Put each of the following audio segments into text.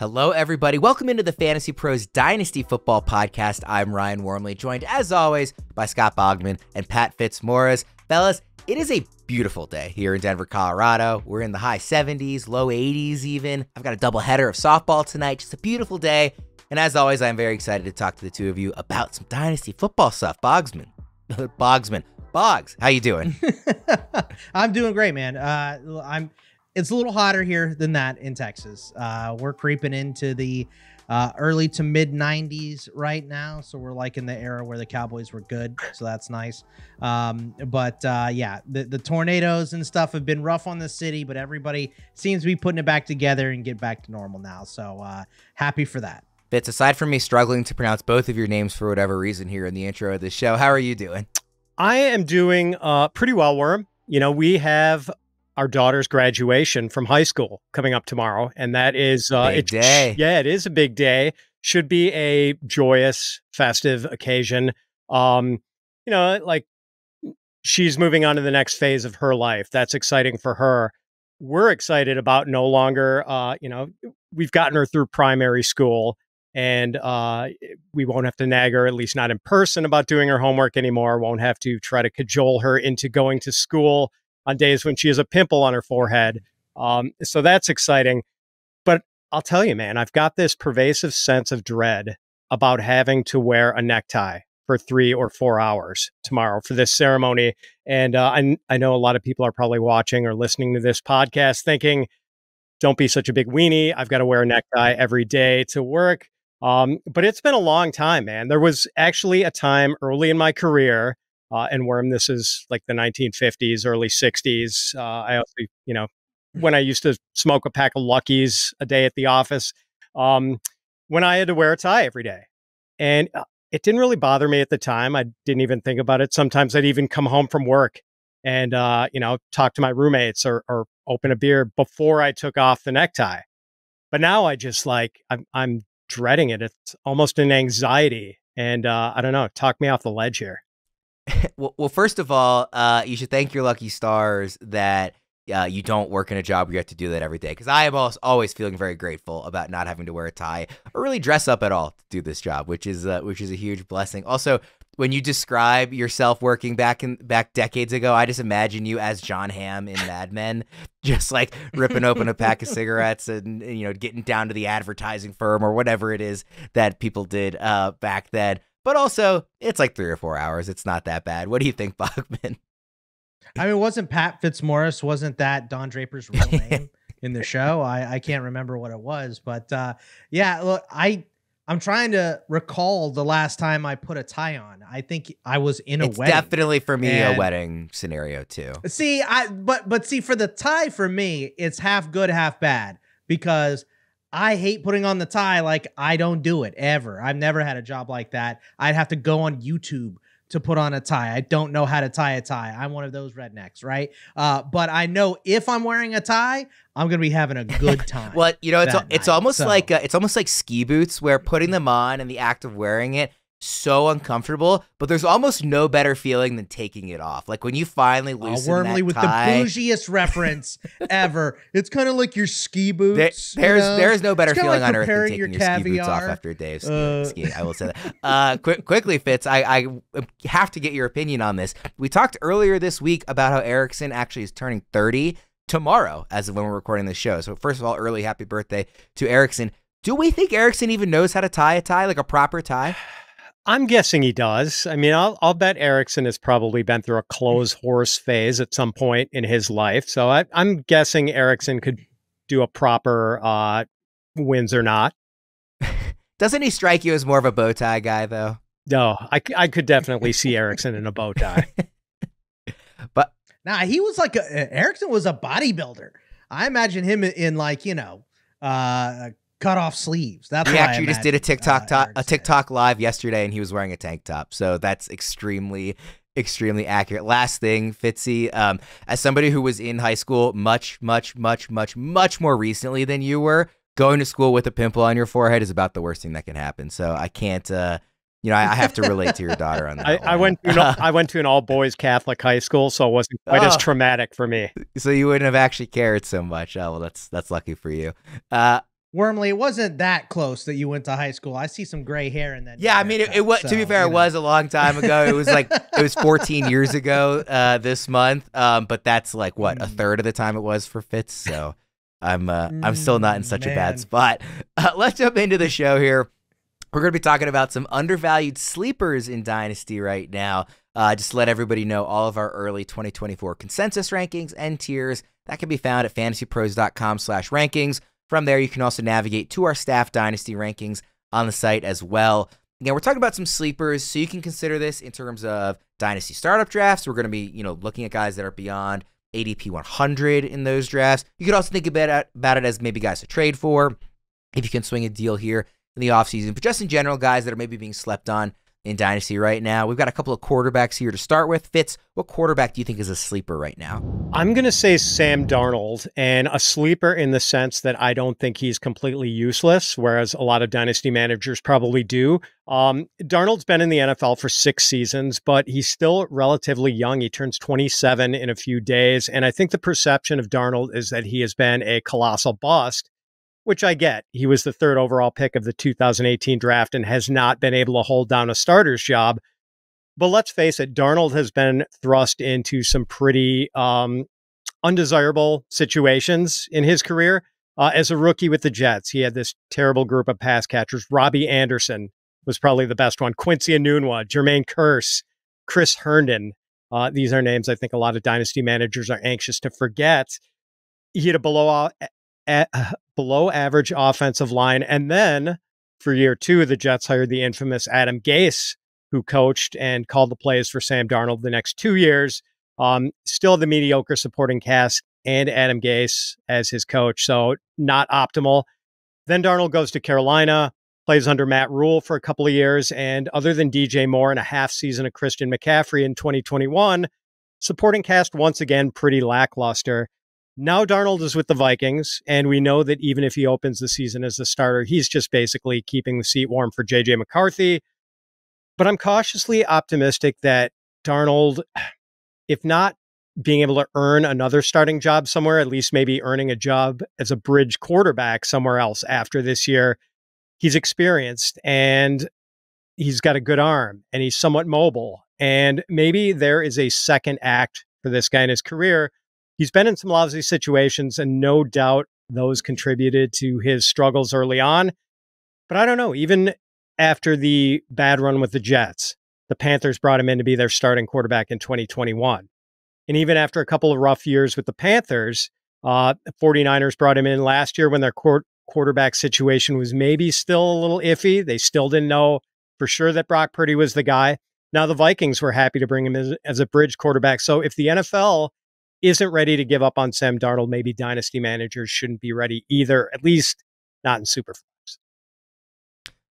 Hello, everybody. Welcome into the Fantasy Pros Dynasty Football Podcast. I'm Ryan Wormeli, joined as always by Scott Bogman and Pat Fitzmaurice. Fellas, it is a beautiful day here in Denver, Colorado. We're in the high 70s, low 80s even. I've got a double header of softball tonight. Just a beautiful day. And as always, I'm very excited to talk to the two of you about some Dynasty football stuff. Bogsman. Bogsman. Boggs, how you doing? I'm doing great, man. Uh, I'm it's a little hotter here than that in Texas. Uh, we're creeping into the uh, early to mid 90s right now. So we're like in the era where the Cowboys were good. So that's nice. Um, but uh, yeah, the, the tornadoes and stuff have been rough on the city, but everybody seems to be putting it back together and get back to normal now. So uh, happy for that. Fitz, aside from me struggling to pronounce both of your names for whatever reason here in the intro of the show, how are you doing? I am doing uh, pretty well, Worm. You know, we have our daughter's graduation from high school coming up tomorrow, and that is uh, big day. Yeah, it is a big day. Should be a joyous, festive occasion. Um, you know, like she's moving on to the next phase of her life. That's exciting for her. We're excited about no longer, uh, you know, we've gotten her through primary school and uh, we won't have to nag her, at least not in person, about doing her homework anymore. Won't have to try to cajole her into going to school on days when she has a pimple on her forehead. Um, so that's exciting. But I'll tell you, man, I've got this pervasive sense of dread about having to wear a necktie for three or four hours tomorrow for this ceremony. And uh, I, I know a lot of people are probably watching or listening to this podcast thinking, don't be such a big weenie. I've got to wear a necktie every day to work. Um, but it's been a long time, man. There was actually a time early in my career uh, and Worm, this is like the 1950s, early 60s. Uh, I also, you know, when I used to smoke a pack of Luckies a day at the office, um, when I had to wear a tie every day. And uh, it didn't really bother me at the time. I didn't even think about it. Sometimes I'd even come home from work and, uh, you know, talk to my roommates or, or open a beer before I took off the necktie. But now I just like, I'm, I'm dreading it. It's almost an anxiety. And uh, I don't know, talk me off the ledge here. well, well, first of all, uh, you should thank your lucky stars that uh, you don't work in a job where you have to do that every day. Because I am always feeling very grateful about not having to wear a tie or really dress up at all to do this job, which is uh, which is a huge blessing. Also, when you describe yourself working back in back decades ago, I just imagine you as Jon Hamm in Mad Men, just like ripping open a pack of cigarettes and you know getting down to the advertising firm or whatever it is that people did uh, back then. But also, it's like three or four hours. It's not that bad. What do you think, Bogman? I mean, wasn't Pat Fitzmaurice, wasn't that Don Draper's real name in the show? I, I can't remember what it was, but uh, yeah, look, I I'm trying to recall the last time I put a tie on. I think I was in a it's wedding. Definitely for me and a wedding scenario too. See, I but but see for the tie for me, it's half good, half bad because I hate putting on the tie. Like I don't do it ever. I've never had a job like that. I'd have to go on YouTube to put on a tie. I don't know how to tie a tie. I'm one of those rednecks, right? Uh, but I know if I'm wearing a tie, I'm gonna be having a good time. well, you know, it's it's almost so. like uh, it's almost like ski boots, where putting them on and the act of wearing it so uncomfortable, but there's almost no better feeling than taking it off. Like when you finally loosen oh, Wormeli with tie, the bougiest reference ever. It's kind of like your ski boots. There, there's you know? there's no better feeling like on earth than taking your, your ski boots off after a day of skiing. Uh, skiing. I will say that. Uh, quick, quickly, Fitz, I, I have to get your opinion on this. We talked earlier this week about how Erickson actually is turning 30 tomorrow, as of when we're recording this show. So first of all, early happy birthday to Erickson. Do we think Erickson even knows how to tie a tie, like a proper tie? I'm guessing he does. I mean, I'll, I'll bet Erickson has probably been through a clothes horse phase at some point in his life. So I, am guessing Erickson could do a proper uh, Windsor knot. Doesn't he strike you as more of a bow tie guy, though? No, I, I could definitely see Erickson in a bow tie. but nah, he was like a, Erickson was a bodybuilder. I imagine him in, in like you know uh, cut off sleeves. That's he actually just did a TikTok uh, a TikTok live yesterday, and he was wearing a tank top. So that's extremely extremely accurate. Last thing, Fitzy, um, as somebody who was in high school much, much, much, much, much more recently than you were, going to school with a pimple on your forehead is about the worst thing that can happen. So I can't. Uh, you know, I, I have to relate to your daughter on that. I, I, went to an, I went to an all boys Catholic high school, so it wasn't quite oh. as traumatic for me. So you wouldn't have actually cared so much. Oh well, that's that's lucky for you. Uh, Wormeli, it wasn't that close that you went to high school. I see some gray hair in that. Yeah, I mean, it, it was. to be fair, it was a long time ago. It was like it was 14 years ago uh, this month. Um, but that's like what a Mm. third of the time it was for Fitz. So I'm uh, I'm still not in Mm, such a bad spot. Uh, let's jump into the show here. We're going to be talking about some undervalued sleepers in Dynasty right now. Uh, just let everybody know all of our early 2024 consensus rankings and tiers that can be found at fantasypros.com/rankings. From there, you can also navigate to our staff Dynasty rankings on the site as well. Again, we're talking about some sleepers, so you can consider this in terms of Dynasty startup drafts. We're going to be, you know, looking at guys that are beyond ADP 100 in those drafts. You could also think about about it as maybe guys to trade for if you can swing a deal here in the offseason. But just in general, guys that are maybe being slept on in Dynasty right now. We've got a couple of quarterbacks here to start with. Fitz, what quarterback do you think is a sleeper right now? I'm going to say Sam Darnold and a sleeper in the sense that I don't think he's completely useless, whereas a lot of dynasty managers probably do. Um, Darnold's been in the NFL for six seasons, but he's still relatively young. He turns 27 in a few days. And I think the perception of Darnold is that he has been a colossal bust, which I get. He was the third overall pick of the 2018 draft and has not been able to hold down a starter's job. But let's face it, Darnold has been thrust into some pretty um, undesirable situations in his career. Uh, as a rookie with the Jets, he had this terrible group of pass catchers. Robbie Anderson was probably the best one. Quincy Enunwa, Jermaine Kearse, Chris Herndon. Uh, these are names I think a lot of dynasty managers are anxious to forget. He had a below a, below average offensive line, and then for year two, the Jets hired the infamous Adam Gase, who coached and called the plays for Sam Darnold the next two years. Um, still the mediocre supporting cast and Adam Gase as his coach, so not optimal. Then Darnold goes to Carolina, plays under Matt Rhule for a couple of years, and other than DJ Moore and a half season of Christian McCaffrey in 2021, supporting cast once again pretty lackluster. Now Darnold is with the Vikings, and we know that even if he opens the season as the starter, he's just basically keeping the seat warm for JJ McCarthy. But I'm cautiously optimistic that Darnold, if not being able to earn another starting job somewhere, at least maybe earning a job as a bridge quarterback somewhere else after this year, he's experienced and he's got a good arm and he's somewhat mobile. And maybe there is a second act for this guy in his career. He's been in some lousy situations, and no doubt those contributed to his struggles early on. But I don't know, even after the bad run with the Jets, the Panthers brought him in to be their starting quarterback in 2021. And even after a couple of rough years with the Panthers, uh, the 49ers brought him in last year when their court, quarterback situation was maybe still a little iffy. They still didn't know for sure that Brock Purdy was the guy. Now the Vikings were happy to bring him as, as a bridge quarterback. So if the NFL isn't ready to give up on Sam Darnold, maybe dynasty managers shouldn't be ready either, at least not in Superflex.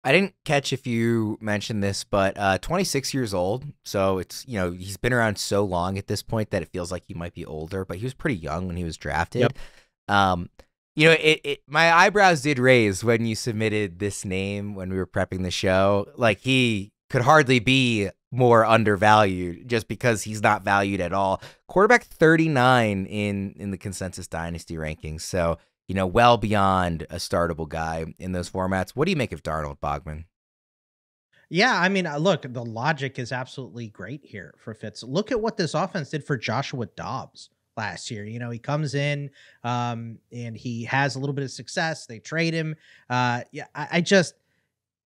I didn't catch if you mentioned this, but uh, 26 years old. So it's, you know, he's been around so long at this point that it feels like he might be older, but he was pretty young when he was drafted. Yep. Um, you know, it, it my eyebrows did raise when you submitted this name when we were prepping the show. Like he could hardly be more undervalued just because he's not valued at all. Quarterback 39 in in the consensus dynasty rankings. So, you know, well beyond a startable guy in those formats. What do you make of Darnold Bogman? Yeah, I mean, uh, look, the logic is absolutely great here for Fitz. Look at what this offense did for Joshua Dobbs last year. You know, he comes in um, and he has a little bit of success. They trade him. Uh, yeah, I, I just,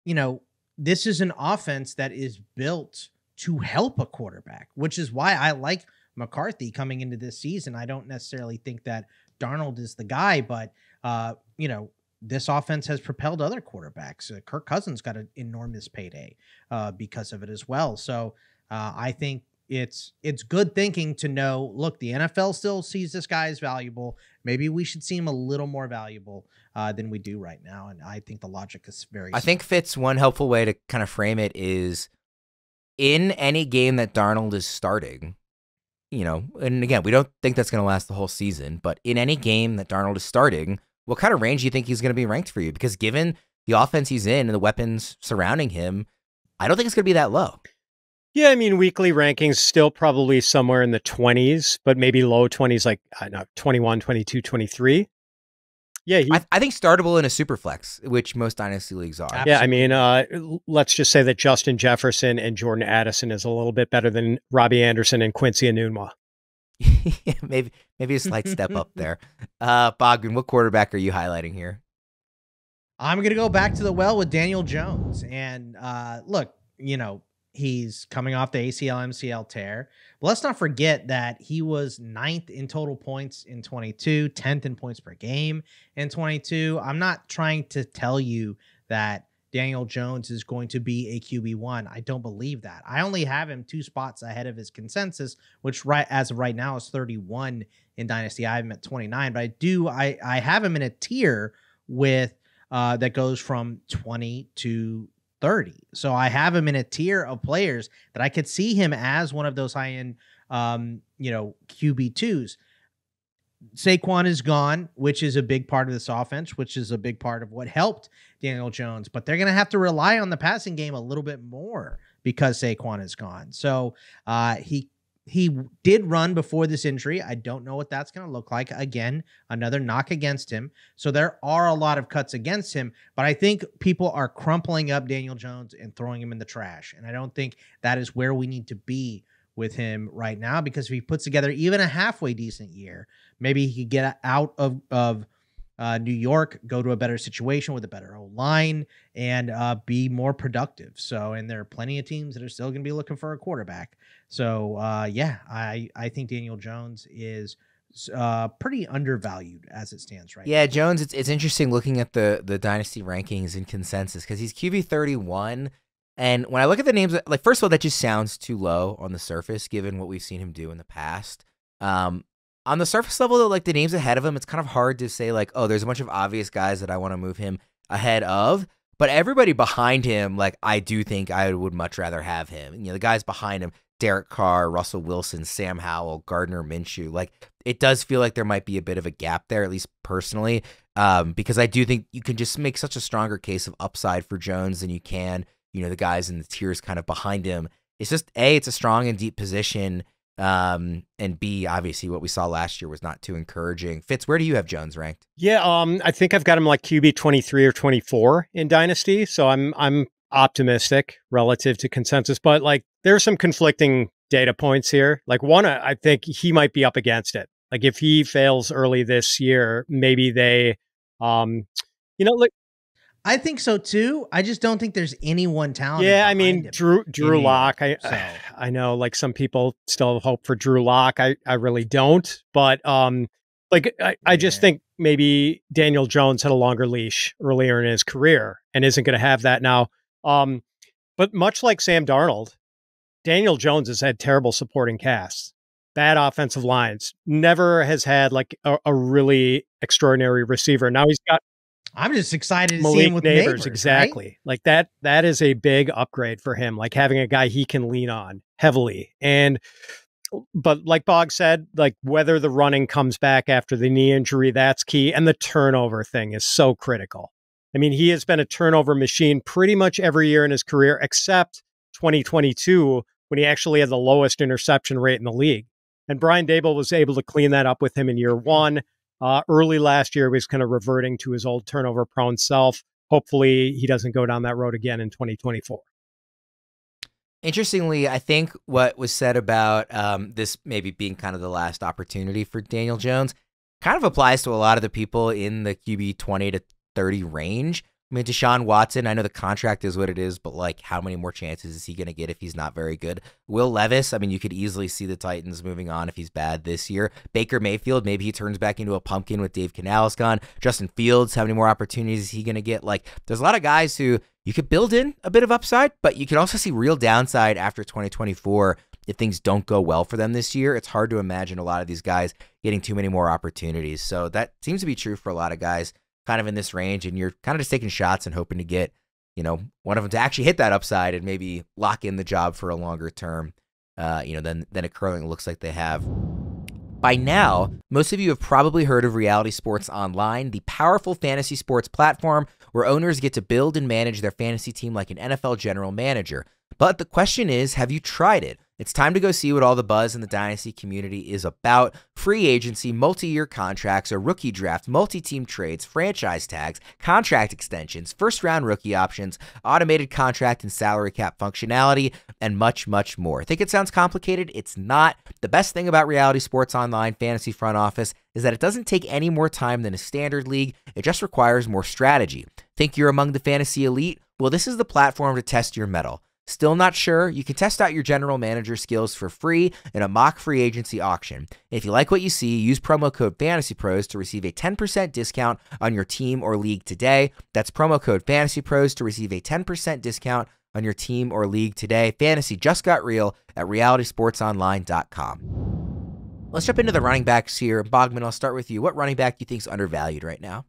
you know, this is an offense that is built to help a quarterback, which is why I like McCarthy coming into this season. I don't necessarily think that Darnold is the guy, but uh, you know, this offense has propelled other quarterbacks. Uh, Kirk Cousins got an enormous payday uh, because of it as well. So uh, I think it's it's good thinking to know. Look, the NFL still sees this guy as valuable. Maybe we should see him a little more valuable uh, than we do right now. And I think the logic is very. I think Fitz one helpful way to kind of frame it is in any game that Darnold is starting, you know, and again, we don't think that's going to last the whole season, but in any game that Darnold is starting, what kind of range do you think he's going to be ranked for you? Because given the offense he's in and the weapons surrounding him, I don't think it's going to be that low. Yeah, I mean, weekly rankings still probably somewhere in the 20s, but maybe low 20s, like I don't know, 21, 22, 23. Yeah, he, I, I think startable in a super flex, which most dynasty leagues are. yeah. I mean, uh, let's just say that Justin Jefferson and Jordan Addison is a little bit better than Robbie Anderson and Quincy Enunwa. maybe maybe a slight step up there. Uh, Bogdan, what quarterback are you highlighting here? I'm gonna go back to the well with Daniel Jones. And uh, look, you know, he's coming off the ACL MCL tear. But let's not forget that he was ninth in total points in 22, 10th in points per game in 22. I'm not trying to tell you that Daniel Jones is going to be a QB1. I don't believe that. I only have him two spots ahead of his consensus, which right as of right now is 31 in Dynasty. I have him at 29, but I do I I have him in a tier with uh, that goes from 20 to 30. So I have him in a tier of players that I could see him as one of those high end, um, you know, QB2s. Saquon is gone, which is a big part of this offense, which is a big part of what helped Daniel Jones. But they're going to have to rely on the passing game a little bit more because Saquon is gone. So uh, he he did run before this injury. I don't know what that's going to look like. Again, another knock against him. So there are a lot of cuts against him, but I think people are crumpling up Daniel Jones and throwing him in the trash. And I don't think that is where we need to be with him right now because if he puts together even a halfway decent year, maybe he could get out of of uh, New York, go to a better situation with a better O line, and uh, be more productive. So, and there are plenty of teams that are still going to be looking for a quarterback. So, uh, yeah, I I think Daniel Jones is uh, pretty undervalued as it stands right. Yeah, Jones. It's it's interesting looking at the the dynasty rankings and consensus because he's QB thirty one. And when I look at the names, like first of all, that just sounds too low on the surface, given what we've seen him do in the past. Um, on the surface level, though, like the names ahead of him, it's kind of hard to say like, oh, there's a bunch of obvious guys that I want to move him ahead of. But everybody behind him, like I do think I would much rather have him. You know, the guys behind him, Derek Carr, Russell Wilson, Sam Howell, Gardner Minshew. Like it does feel like there might be a bit of a gap there, at least personally, um, because I do think you can just make such a stronger case of upside for Jones than you can, you know, the guys in the tiers kind of behind him. It's just a, it's a strong and deep position, um, and B, obviously what we saw last year was not too encouraging. Fitz, where do you have Jones ranked? Yeah, um, I think I've got him like QB twenty three or twenty four in Dynasty, so I'm I'm optimistic relative to consensus, but like there are some conflicting data points here. Like one, I think he might be up against it. Like if he fails early this year, maybe they, um, you know, like I think so too. I just don't think there's anyone talented. yeah, I mean him. Drew Drew Lock. I so. I know like some people still hope for Drew Lock. I I really don't, but um, like I I just think maybe Daniel Jones had a longer leash earlier in his career and isn't going to have that now. Um, but much like Sam Darnold, Daniel Jones has had terrible supporting casts, bad offensive lines, never has had like a, a really extraordinary receiver. Now he's got I'm just excited to see him with Neighbors, neighbors. right? exactly. Like that that is a big upgrade for him, like having a guy he can lean on heavily. And but like Bog said, like whether the running comes back after the knee injury, that's key. And the turnover thing is so critical. I mean, he has been a turnover machine pretty much every year in his career, except 2022, when he actually had the lowest interception rate in the league. And Brian Daboll was able to clean that up with him in year one. Uh, early last year, he was kind of reverting to his old turnover prone self. Hopefully, he doesn't go down that road again in 2024. Interestingly, I think what was said about um, this maybe being kind of the last opportunity for Daniel Jones kind of applies to a lot of the people in the QB 20 to 30 range. I mean, Deshaun Watson, I know the contract is what it is, but like, how many more chances is he going to get if he's not very good? Will Levis, I mean, you could easily see the Titans moving on if he's bad this year. Baker Mayfield, maybe he turns back into a pumpkin with Dave Canales gone. Justin Fields, how many more opportunities is he going to get? Like, there's a lot of guys who you could build in a bit of upside, but you can also see real downside after 2024 if things don't go well for them this year. It's hard to imagine a lot of these guys getting too many more opportunities. So that seems to be true for a lot of guys kind of in this range, and you're kind of just taking shots and hoping to get, you know, one of them to actually hit that upside and maybe lock in the job for a longer term, uh, you know, than, than it currently looks like they have. By now, most of you have probably heard of Reality Sports Online, the powerful fantasy sports platform where owners get to build and manage their fantasy team like an NFL general manager. But the question is, have you tried it? It's time to go see what all the buzz in the Dynasty community is about. Free agency, multi year contracts, a rookie draft, multi team trades, franchise tags, contract extensions, first round rookie options, automated contract and salary cap functionality, and much, much more. Think it sounds complicated? It's not. The best thing about Reality Sports Online Fantasy Front Office is that it doesn't take any more time than a standard league, it just requires more strategy. Think you're among the fantasy elite? Well, this is the platform to test your mettle. Still not sure? You can test out your general manager skills for free in a mock free agency auction. If you like what you see, use promo code FantasyPros to receive a 10% discount on your team or league today. That's promo code FantasyPros to receive a 10% discount on your team or league today. Fantasy just got real at realitysportsonline.com. Let's jump into the running backs here. Bogman, I'll start with you. What running back do you think is undervalued right now?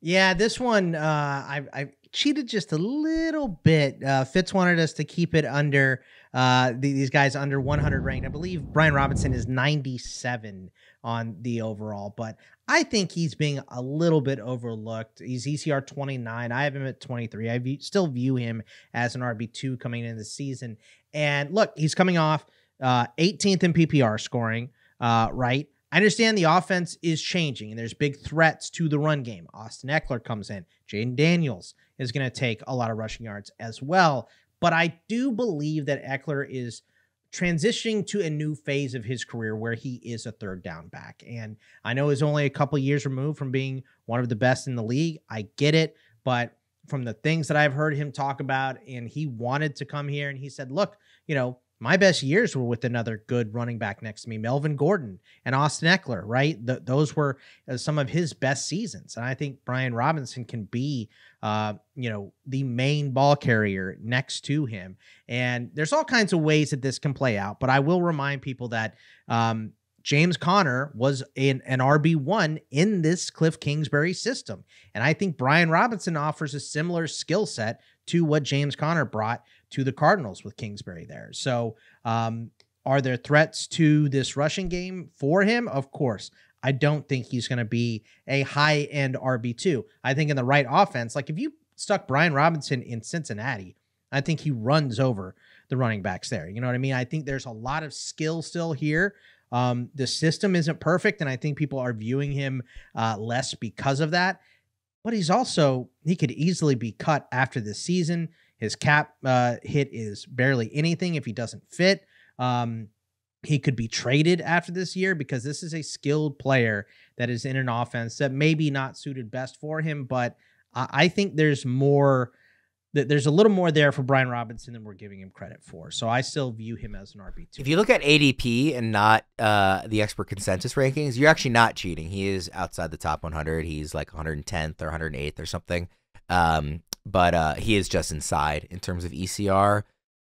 Yeah, this one uh, I, I cheated just a little bit. Uh, Fitz wanted us to keep it under uh, these guys under 100 ranked. I believe Brian Robinson is 97 on the overall, but I think he's being a little bit overlooked. He's ECR 29. I have him at 23. I still view him as an RB2 coming into the season. And look, he's coming off uh, 18th in PPR scoring, uh, right? I understand the offense is changing and there's big threats to the run game. Austin Ekeler comes in. Jayden Daniels is going to take a lot of rushing yards as well. But I do believe that Ekeler is transitioning to a new phase of his career where he is a third down back. And I know he's only a couple years removed from being one of the best in the league. I get it. But from the things that I've heard him talk about, and he wanted to come here and he said, look, you know, my best years were with another good running back next to me, Melvin Gordon and Austin Ekeler, right? those were uh, some of his best seasons. And I think Brian Robinson can be, uh, you know, the main ball carrier next to him. And there's all kinds of ways that this can play out. But I will remind people that um, James Conner was an, an RB1 in this Cliff Kingsbury system. And I think Brian Robinson offers a similar skill set to what James Conner brought to the Cardinals with Kingsbury there. So, um, are there threats to this rushing game for him? Of course. I don't think he's going to be a high end RB2. I think in the right offense, like if you stuck Brian Robinson in Cincinnati, I think he runs over the running backs there. You know what I mean? I think there's a lot of skill still here. Um, the system isn't perfect, and I think people are viewing him uh, less because of that. But he's also, he could easily be cut after this season. His cap uh, hit is barely anything if he doesn't fit. Um, he could be traded after this year because this is a skilled player that is in an offense that maybe not suited best for him. But I think there's more. There's a little more there for Brian Robinson than we're giving him credit for. So I still view him as an RB two. If you look at ADP and not uh, the expert consensus rankings, you're actually not cheating. He is outside the top 100. He's like 110th or 108th or something. Um, but uh, he is just inside in terms of ECR.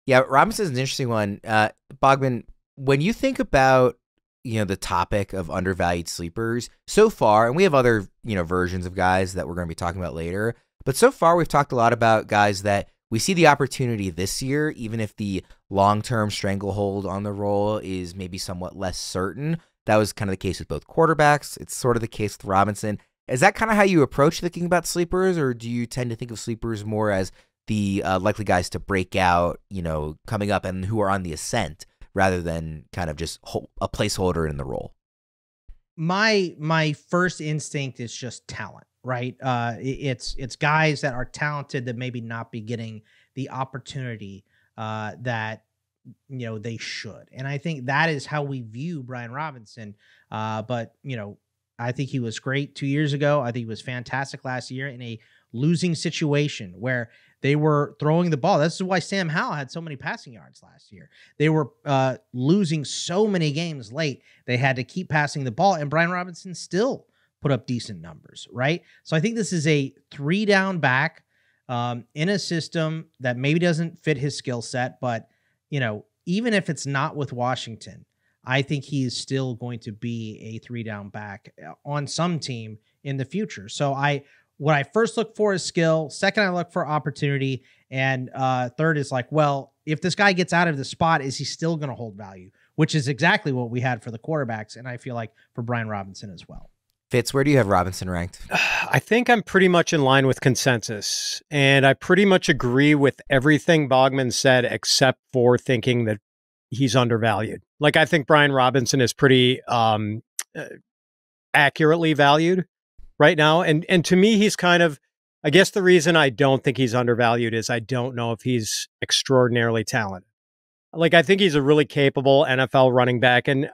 Yeah, Robinson's an interesting one. Uh, Bogman, when you think about you know the topic of undervalued sleepers so far, and we have other you know versions of guys that we're going to be talking about later, but so far we've talked a lot about guys that we see the opportunity this year, even if the long term stranglehold on the role is maybe somewhat less certain. That was kind of the case with both quarterbacks. It's sort of the case with Robinson. Is that kind of how you approach thinking about sleepers, or do you tend to think of sleepers more as the uh, likely guys to break out, you know, coming up and who are on the ascent, rather than kind of just a placeholder in the role? My my first instinct is just talent, right? Uh, it's it's guys that are talented that maybe not be getting the opportunity uh, that you know they should, and I think that is how we view Brian Robinson. Uh, but you know, I think he was great two years ago. I think he was fantastic last year in a losing situation where they were throwing the ball. This is why Sam Howell had so many passing yards last year. They were uh, losing so many games late. They had to keep passing the ball, and Brian Robinson still put up decent numbers, right? So I think this is a three down back um, in a system that maybe doesn't fit his skill set, but you know, even if it's not with Washington, I think he is still going to be a three down back uh, on some team in the future. So I what I first look for is skill. Second, I look for opportunity, and uh, third is like, well, if this guy gets out of the spot, is he still going to hold value? Which is exactly what we had for the quarterbacks, and I feel like for Brian Robinson as well. Fitz, where do you have Robinson ranked? I think I'm pretty much in line with consensus. And I pretty much agree with everything Bogman said, except for thinking that he's undervalued. Like, I think Brian Robinson is pretty um, uh, accurately valued right now. And, and to me, he's kind of, I guess the reason I don't think he's undervalued is I don't know if he's extraordinarily talented. Like, I think he's a really capable NFL running back. And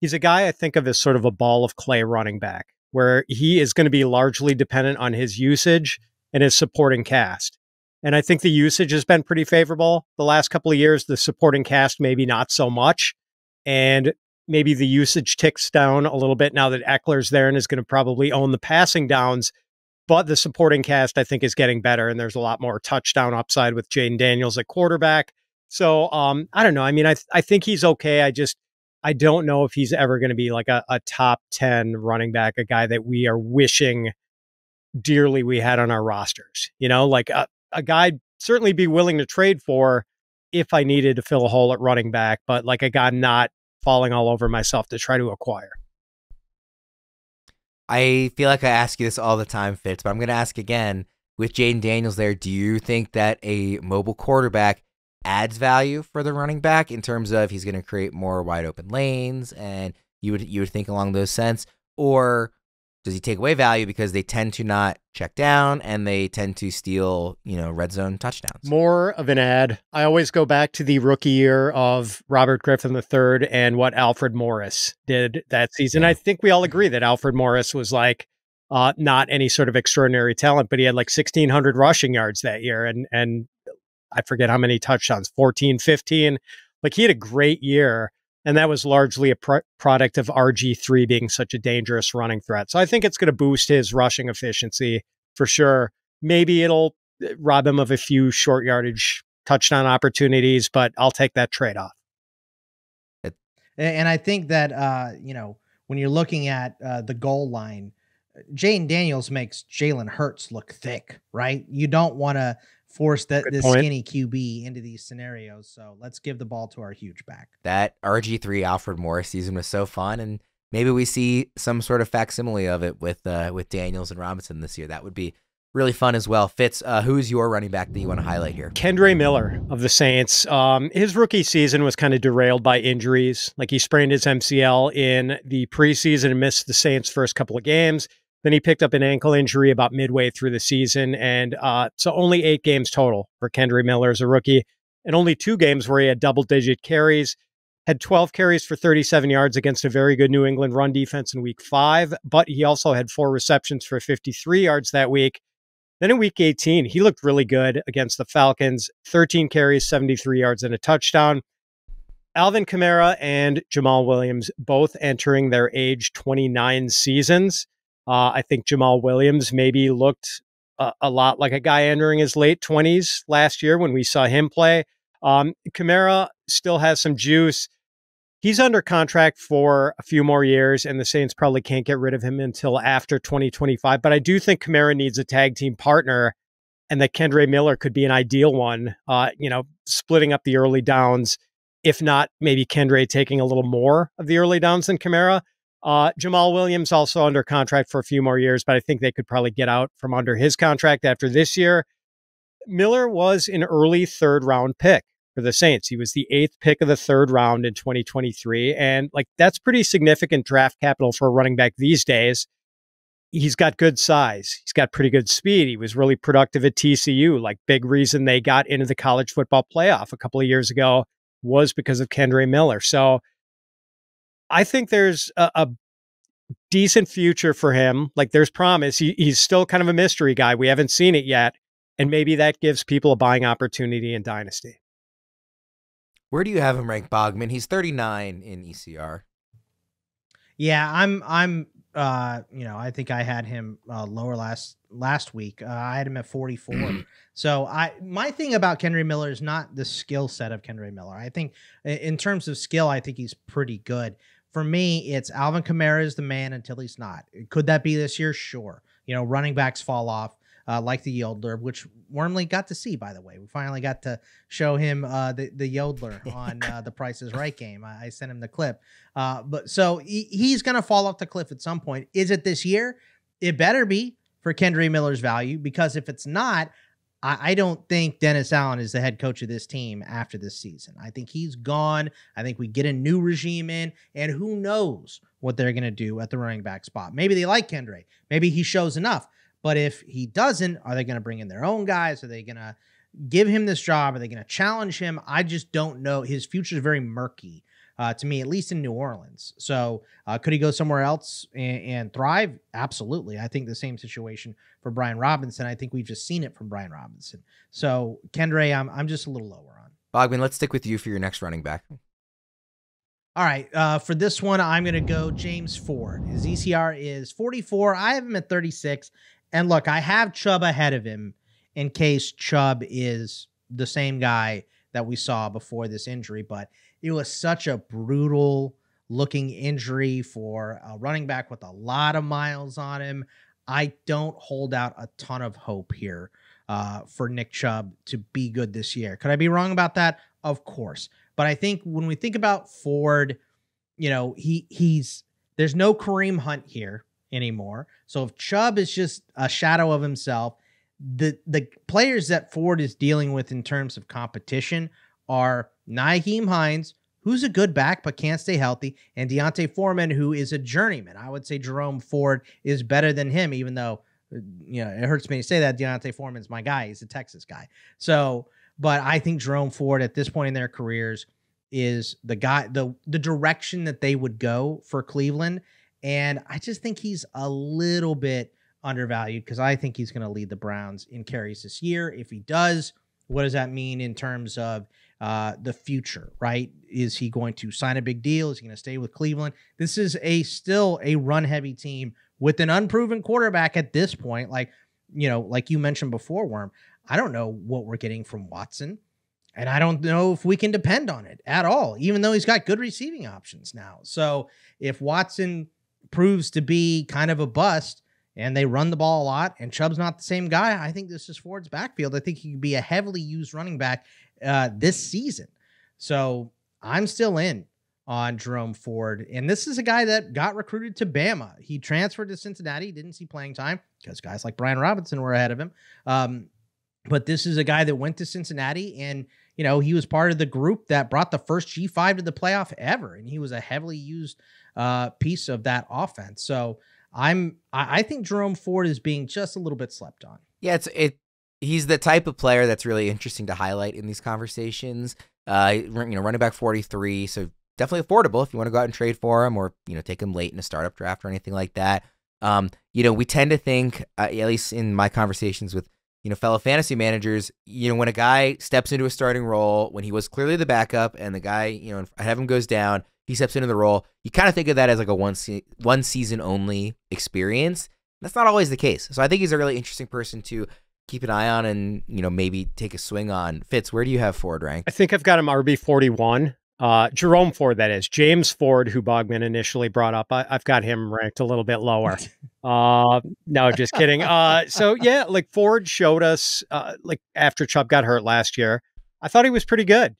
he's a guy I think of as sort of a ball of clay running back, where he is going to be largely dependent on his usage and his supporting cast. And I think the usage has been pretty favorable the last couple of years. The supporting cast, maybe not so much. And maybe the usage ticks down a little bit now that Ekeler's there and is going to probably own the passing downs. But the supporting cast, I think, is getting better. And there's a lot more touchdown upside with Jayden Daniels at quarterback. So um, I don't know. I mean, I, th- I think he's okay. I just, I don't know if he's ever going to be like a, a top 10 running back, a guy that we are wishing dearly we had on our rosters. You know, like a, a guy I'd certainly be willing to trade for if I needed to fill a hole at running back, but like a guy not falling all over myself to try to acquire. I feel like I ask you this all the time, Fitz, but I'm going to ask again. With Jayden Daniels there, do you think that a mobile quarterback adds value for the running back in terms of he's going to create more wide open lanes and you would you would think along those sense or does he take away value because they tend to not check down and they tend to steal, you know, red zone touchdowns? More of an ad. I always go back to the rookie year of Robert Griffin III and what Alfred Morris did that season. I think we all agree that Alfred Morris was like uh, not any sort of extraordinary talent, but he had like 1,600 rushing yards that year and and I forget how many touchdowns, 14, 15. Like he had a great year. And that was largely a pr- product of RG3 being such a dangerous running threat. So I think it's going to boost his rushing efficiency for sure. Maybe it'll eh, rob him of a few short yardage touchdown opportunities, but I'll take that trade off. And I think that, uh, you know, when you're looking at uh, the goal line, Jayden Daniels makes Jalen Hurts look thick, right? You don't want to force that this point. skinny QB into these scenarios. So let's give the ball to our huge back. That RG3 Alfred Morris season was so fun and maybe we see some sort of facsimile of it with uh, with Daniels and Robinson this year. That would be really fun as well. Fitz, uh, who's your running back that you want to highlight here? Kendre Miller of the Saints. Um, his rookie season was kind of derailed by injuries. Like he sprained his MCL in the preseason and missed the Saints' first couple of games. Then he picked up an ankle injury about midway through the season. And uh, so only eight games total for Kendre Miller as a rookie, and only two games where he had double digit carries. Had 12 carries for 37 yards against a very good New England run defense in week five, but he also had four receptions for 53 yards that week. Then in week 18, he looked really good against the Falcons 13 carries, 73 yards, and a touchdown. Alvin Kamara and Jamaal Williams both entering their age 29 seasons. Uh, I think Jamaal Williams maybe looked a, a, lot like a guy entering his late 20s last year when we saw him play. Um, Kamara still has some juice. He's under contract for a few more years, and the Saints probably can't get rid of him until after 2025. But I do think Kamara needs a tag team partner, and that Kendre Miller could be an ideal one. Uh, you know, splitting up the early downs, if not maybe Kendre taking a little more of the early downs than Kamara. Uh, Jamaal Williams also under contract for a few more years, but I think they could probably get out from under his contract after this year. Miller was an early third round pick for the Saints. He was the eighth pick of the third round in 2023. And like that's pretty significant draft capital for a running back these days. He's got good size. He's got pretty good speed. He was really productive at TCU. Like big reason they got into the college football playoff a couple of years ago was because of Kendre Miller. So I think there's a, a decent future for him. Like there's promise. He, he's still kind of a mystery guy. We haven't seen it yet. And maybe that gives people a buying opportunity in Dynasty. Where do you have him ranked, Bogman? He's 39 in ECR. Yeah, I'm I'm uh, you know, I think I had him uh, lower last last week. Uh, I had him at 44. so I my thing about Kendre Miller is not the skill set of Kendre Miller. I think in terms of skill, I think he's pretty good for me, it's Alvin Kamara is the man until he's not. Could that be this year? Sure. You know, running backs fall off. uh, like the Yodeler, which Wormeli got to see, by the way. We finally got to show him uh, the the Yodeler on uh, the Price is Right game. I, I sent him the clip, uh, but so he, he's going to fall off the cliff at some point. Is it this year? It better be for Kendre Miller's value because if it's not, I, I don't think Dennis Allen is the head coach of this team after this season. I think he's gone. I think we get a new regime in, and who knows what they're going to do at the running back spot. Maybe they like Kendre. Maybe he shows enough. But if he doesn't, are they going to bring in their own guys? Are they going to give him this job? Are they going to challenge him? I just don't know. His future is very murky uh, to me, at least in New Orleans. So uh, could he go somewhere else and, and, thrive? Absolutely. I think the same situation for Brian Robinson. I think we've just seen it from Brian Robinson. So Kendre, I'm I'm just a little lower on. Bogman, let's stick with you for your next running back. All right, uh, for this one, I'm going to go James Ford. His ECR is 44. I have him at 36. And look, I have Chubb ahead of him in case Chubb is the same guy that we saw before this injury. But it was such a brutal looking injury for a running back with a lot of miles on him. I don't hold out a ton of hope here uh, for Nick Chubb to be good this year. Could I be wrong about that? Of course. But I think when we think about Ford, you know, he he's there's no Kareem Hunt here anymore. So if Chubb is just a shadow of himself, the the players that Ford is dealing with in terms of competition are Nyheim Hines, who's a good back but can't stay healthy, and D'Onta Foreman, who is a journeyman. I would say Jerome Ford is better than him, even though uh, you know it hurts me to say that D'Onta Foreman's my guy. He's a Texas guy. So, but I think Jerome Ford at this point in their careers is the guy, the the direction that they would go for Cleveland. And I just think he's a little bit undervalued because I think he's going to lead the Browns in carries this year. If he does, what does that mean in terms of uh, the future, right? Is he going to sign a big deal? Is he going to stay with Cleveland? This is a still a run heavy team with an unproven quarterback at this point. Like, you know, like you mentioned before, Worm, I don't know what we're getting from Watson. And I don't know if we can depend on it at all, even though he's got good receiving options now. So if Watson proves to be kind of a bust and they run the ball a lot and Chubb's not the same guy, I think this is Ford's backfield. I think he could be a heavily used running back uh, this season. So I'm still in on Jerome Ford. And this is a guy that got recruited to Bama. He transferred to Cincinnati, didn't see playing time because guys like Brian Robinson were ahead of him. Um, but this is a guy that went to Cincinnati and you know, he was part of the group that brought the first G5 to the playoff ever. And he was a heavily used uh, piece of that offense. So I'm I, think Jerome Ford is being just a little bit slept on. Yeah, it's it he's the type of player that's really interesting to highlight in these conversations. Uh, you know, running back 43, so definitely affordable if you want to go out and trade for him or, you know, take him late in a startup draft or anything like that. Um, you know, we tend to think, uh, at least in my conversations with, you know, fellow fantasy managers, you know, when a guy steps into a starting role, when he was clearly the backup and the guy, you know, have him goes down, he steps into the role, you kind of think of that as like a one, se- one season only experience. That's not always the case. So I think he's a really interesting person to keep an eye on and you know maybe take a swing on. Fitz, where do you have Ford ranked? I think I've got him RB forty one. Uh, Jerome Ford, that is James Ford, who Bogman initially brought up. I, have got him ranked a little bit lower. Uh, no, just kidding. Uh, so yeah, like Ford showed us, uh, like after Chubb got hurt last year, I thought he was pretty good.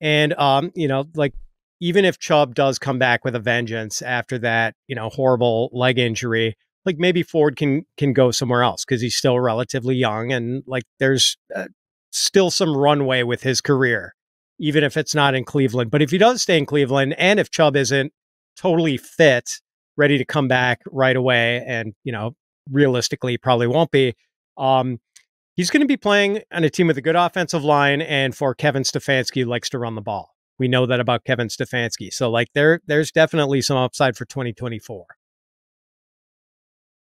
And um, you know, like even if Chubb does come back with a vengeance after that, you know, horrible leg injury, like maybe Ford can can go somewhere else because he's still relatively young and like there's uh, still some runway with his career, even if it's not in Cleveland. But if he does stay in Cleveland and if Chubb isn't totally fit, ready to come back right away, and you know realistically probably won't be, um, he's going to be playing on a team with a good offensive line and for Kevin Stefanski likes to run the ball. We know that about Kevin Stefanski. So like there there's definitely some upside for 2024.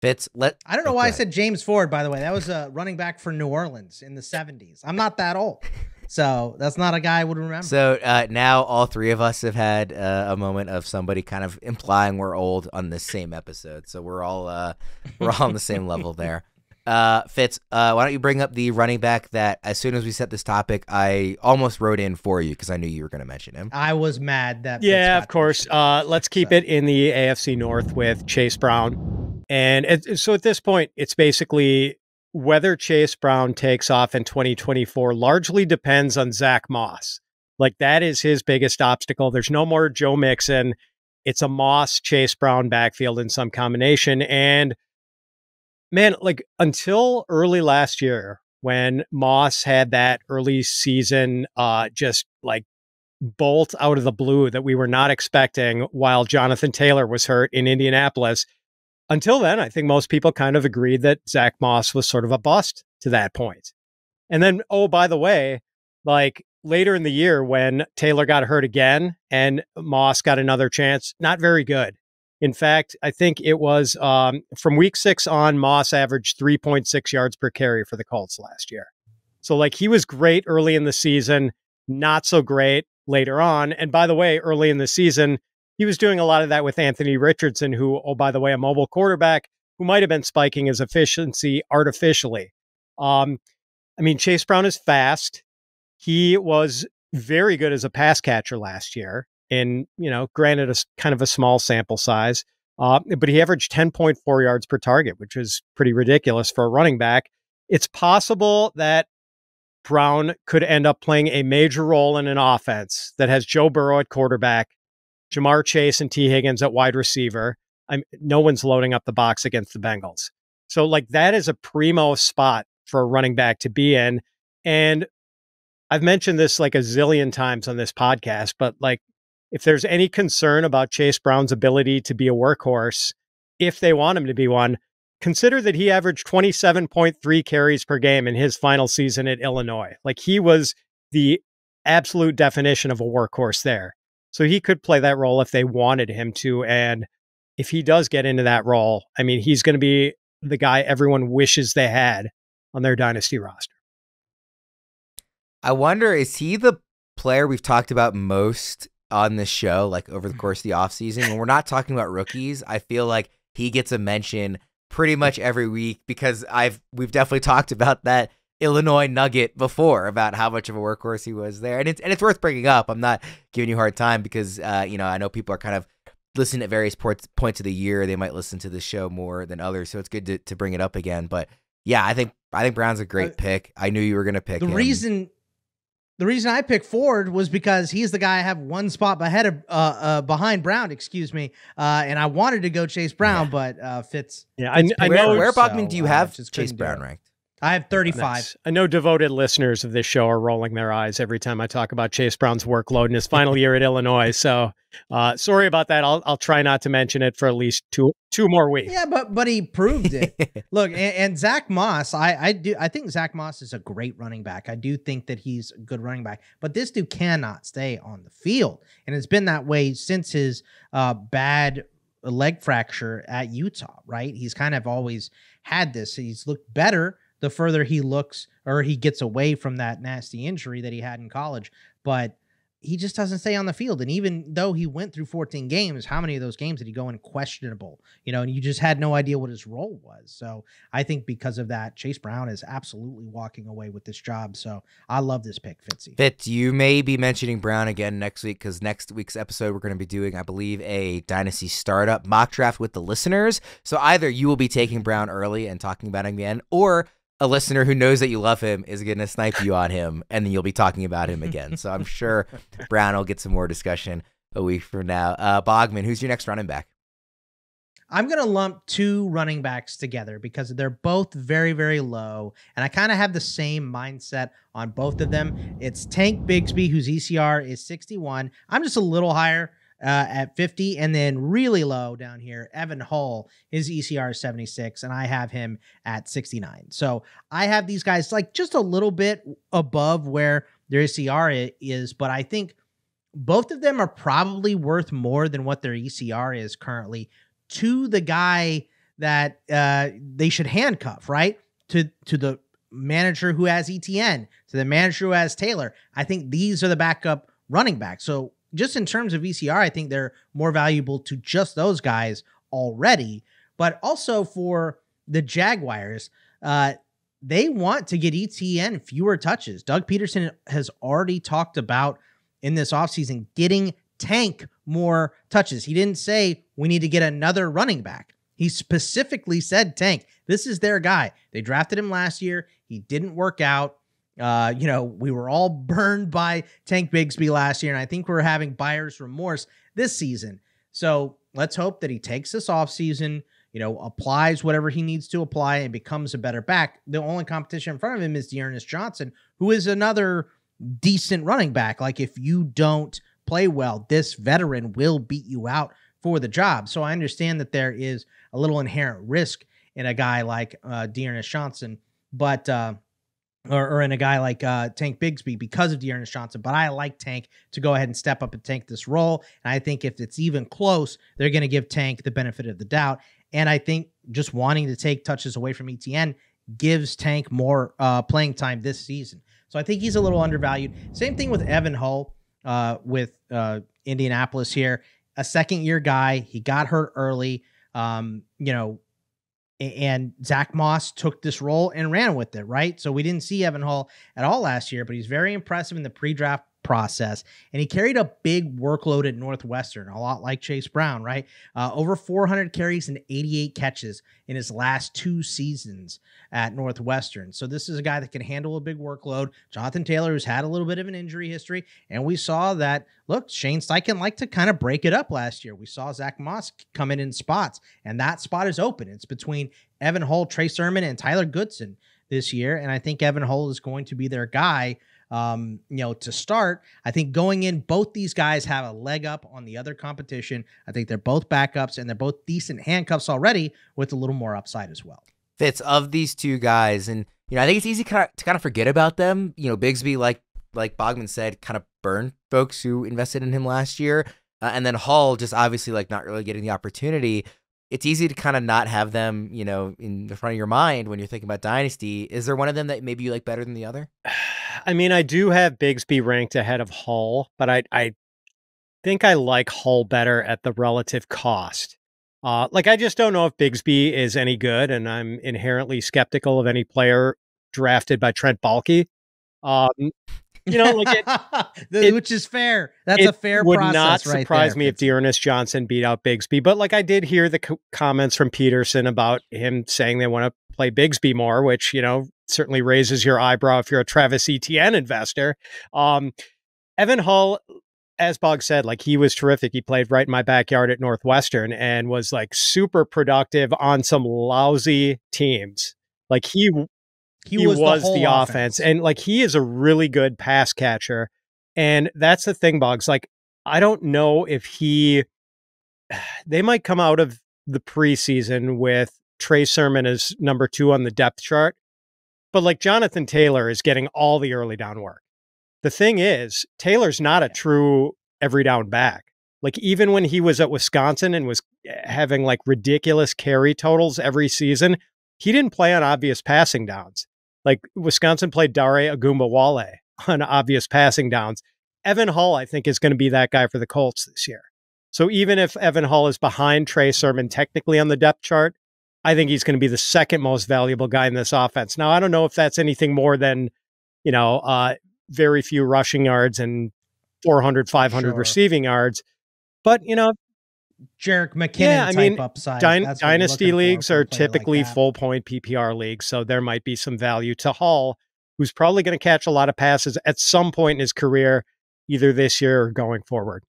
Fitz, let I don't know oh, why I said James Ford. By the way, that was a running back for New Orleans in the '70s. I'm not that old, so that's not a guy I would remember. So uh, now all three of us have had uh, a moment of somebody kind of implying we're old on this same episode. So we're all uh, we're all on the same level there. Uh, Fitz, uh, why don't you bring up the running back that as soon as we set this topic, I almost wrote in for you because I knew you were going to mention him. I was mad that. Yeah, of course. Uh, let's keep so. it in the AFC North with Chase Brown. And it, so at this point, it's basically whether Chase Brown takes off in 2024 largely depends on Zack Moss. Like that is his biggest obstacle. There's no more Joe Mixon. It's a Moss Chase Brown backfield in some combination. And man, like until early last year, when Moss had that early season, uh, just like bolt out of the blue that we were not expecting while Jonathan Taylor was hurt in Indianapolis. Until then, I think most people kind of agreed that Zack Moss was sort of a bust to that point. And then, oh, by the way, like later in the year when Taylor got hurt again and Moss got another chance, not very good. In fact, I think it was um, from week six on, Moss averaged 3.6 yards per carry for the Colts last year. So, like, he was great early in the season, not so great later on. And by the way, early in the season, he was doing a lot of that with Anthony Richardson, who, oh, by the way, a mobile quarterback who might have been spiking his efficiency artificially. Um, I mean, Chase Brown is fast. He was very good as a pass catcher last year, in you know, granted, a kind of a small sample size, uh, but he averaged 10.4 yards per target, which is pretty ridiculous for a running back. It's possible that Brown could end up playing a major role in an offense that has Joe Burrow at quarterback, Ja'Marr Chase and Tee Higgins at wide receiver. I'm, no one's loading up the box against the Bengals. So, like, that is a primo spot for a running back to be in. And I've mentioned this like a zillion times on this podcast, but like, if there's any concern about Chase Brown's ability to be a workhorse, if they want him to be one, consider that he averaged 27.3 carries per game in his final season at Illinois. Like he was the absolute definition of a workhorse there. So he could play that role if they wanted him to. And if he does get into that role, I mean, he's going to be the guy everyone wishes they had on their dynasty roster. I wonder, is he the player we've talked about most on this show, like over the mm. course of the offseason? When we're not talking about rookies, I feel like he gets a mention pretty much every week because I've we've definitely talked about that Illinois Nugget before about how much of a workhorse he was there, and it's and it's worth bringing up. I'm not giving you a hard time because uh, you know I know people are kind of listening at various points points of the year. They might listen to the show more than others, so it's good to, to bring it up again. But yeah, I think I think Brown's a great pick. I knew you were going to pick the him. reason. The reason I picked Ford was because he's the guy I have one spot ahead of uh, uh, behind Brown, excuse me, uh, and I wanted to go Chase Brown, yeah. but uh, Fitz. Yeah, I, I know. Where, where Bogman do you have Chase Brown ranked? I have 35. I know devoted listeners of this show are rolling their eyes every time I talk about Chase Brown's workload in his final year at Illinois. So, uh, sorry about that. I'll I'll try not to mention it for at least two two more weeks. Yeah, but but he proved it. Look, and, and, Zack Moss, I I do I think Zack Moss is a great running back. I do think that he's a good running back, but this dude cannot stay on the field, and it's been that way since his uh, bad leg fracture at Utah. Right? He's kind of always had this. He's looked better the further he looks or he gets away from that nasty injury that he had in college. But he just doesn't stay on the field. And even though he went through 14 games, how many of those games did he go in questionable? You know, and you just had no idea what his role was. So I think because of that, Chase Brown is absolutely walking away with this job. So I love this pick, Fitzy. Fitz, you may be mentioning Brown again next week because next week's episode we're going to be doing, I believe, a dynasty startup mock draft with the listeners. So either you will be taking Brown early and talking about him again, or a listener who knows that you love him is going to snipe you on him, and then you'll be talking about him again. So I'm sure Brown will get some more discussion a week from now. Uh, Bogman, who's your next running back? I'm going to lump two running backs together because they're both very, very low. And I kind of have the same mindset on both of them. It's Tank Bigsby, whose ECR is 61. I'm just a little higher uh, at 50, and then really low down here, Evan Hull, his ECR is 76, and I have him at 69. So I have these guys like just a little bit above where their ECR is, but I think both of them are probably worth more than what their ECR is currently to the guy that uh, they should handcuff, right? To to the manager who has ETN, to the manager who has Taylor. I think these are the backup running backs. So just in terms of ECR, I think they're more valuable to just those guys already. But also for the Jaguars, uh, they want to get ETN fewer touches. Doug Pederson has already talked about in this offseason getting Tank more touches. He didn't say we need to get another running back. He specifically said, Tank, this is their guy. They drafted him last year. He didn't work out. Uh, you know, we were all burned by Tank Bigsby last year, and I think we're having buyer's remorse this season. So let's hope that he takes this offseason, you know, applies whatever he needs to apply and becomes a better back. The only competition in front of him is D'Ernest Johnson, who is another decent running back. Like if you don't play well, this veteran will beat you out for the job. So I understand that there is a little inherent risk in a guy like uh, D'Ernest Johnson, but uh, or, or in a guy like uh, Tank Bigsby because of D'Ernest Johnson. But I like Tank to go ahead and step up and tank this role. And I think if it's even close, they're going to give Tank the benefit of the doubt. And I think just wanting to take touches away from ETN gives Tank more uh, playing time this season. So I think he's a little undervalued. Same thing with Evan Hull uh, with uh, Indianapolis here. A second year guy. He got hurt early. Um, you know, and Zack Moss took this role and ran with it, right? So we didn't see Evan Hull at all last year, but he's very impressive in the pre-draft process. And he carried a big workload at Northwestern, a lot like Chase Brown, right? Uh, over 400 carries and 88 catches in his last two seasons at Northwestern. So this is a guy that can handle a big workload. Jonathan Taylor, who's had a little bit of an injury history, and we saw that. Look, Shane Steichen liked to kind of break it up last year. We saw Zack Moss come in in spots, and that spot is open. It's between Evan Hull, Trey Sermon, and Tyler Goodson this year, and I think Evan Hull is going to be their guy um, you know, to start. I think going in, both these guys have a leg up on the other competition. I think they're both backups and they're both decent handcuffs already with a little more upside as well. Fits of these two guys, and you know, I think it's easy to kind of forget about them. You know, Bigsby, like like Bogman said, kind of burned folks who invested in him last year, uh, and then Hull just obviously like not really getting the opportunity it's easy to kind of not have them, you know, in the front of your mind when you're thinking about Dynasty. Is there one of them that maybe you like better than the other? I mean, I do have Bigsby ranked ahead of Hull, but I I think I like Hull better at the relative cost. Uh, like I just don't know if Bigsby is any good, and I'm inherently skeptical of any player drafted by Trent Baalke. Um, you know, like it, it, which is fair. That's a fair. Would process not right surprise there, me if D'Ernest Johnson beat out Bigsby, but like I did hear the co- comments from Pederson about him saying they want to play Bigsby more, which you know certainly raises your eyebrow if you're a Travis Etienne investor. Um, Evan Hull, as Bog said, like he was terrific. He played right in my backyard at Northwestern and was like super productive on some lousy teams. Like he he, he was, was, the, the offense. offense. And like he is a really good pass catcher. And that's the thing, Boggs. Like, I don't know if he they might come out of the preseason with Trey Sermon as number two on the depth chart. But like Jonathan Taylor is getting all the early down work. The thing is, Taylor's not a true every down back. Like even when he was at Wisconsin and was eh, having like ridiculous carry totals every season, he didn't play on obvious passing downs. Like Wisconsin played Dare Ogunbowale on obvious passing downs. Evan Hull, I think, is going to be that guy for the Colts this year. So even if Evan Hull is behind Trey Sermon technically on the depth chart, I think he's going to be the second most valuable guy in this offense. Now, I don't know if that's anything more than, you know, uh, very few rushing yards and 400, 500 sure. receiving yards. But, you know, Jerick McKinnon yeah, I mean, upside. dynasty leagues are typically like full point PPR leagues, so there might be some value to Hull, who's probably going to catch a lot of passes at some point in his career, either this year or going forward.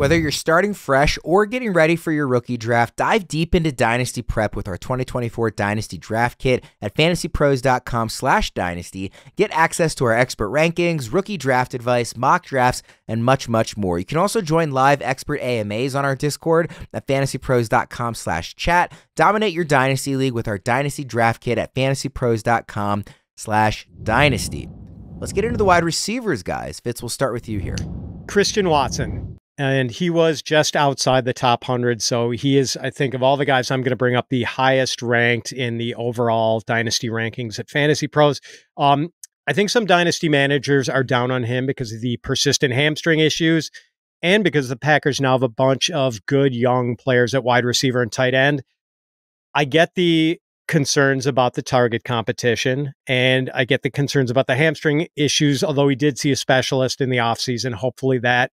Whether you're starting fresh or getting ready for your rookie draft, dive deep into Dynasty Prep with our 2024 Dynasty Draft Kit at fantasypros.com slash dynasty. Get access to our expert rankings, rookie draft advice, mock drafts, and much, much more. You can also join live expert AMAs on our Discord at fantasypros.com slash chat. Dominate your Dynasty League with our Dynasty Draft Kit at fantasypros.com slash dynasty. Let's get into the wide receivers, guys. Fitz, we'll start with you here. Christian Watson and he was just outside the top 100 so he is i think of all the guys i'm going to bring up the highest ranked in the overall dynasty rankings at fantasy pros. Um, i think some dynasty managers are down on him because of the persistent hamstring issues and because the packers now have a bunch of good young players at wide receiver and tight end. I get the concerns about the target competition and i get the concerns about the hamstring issues although he did see a specialist in the offseason. Hopefully that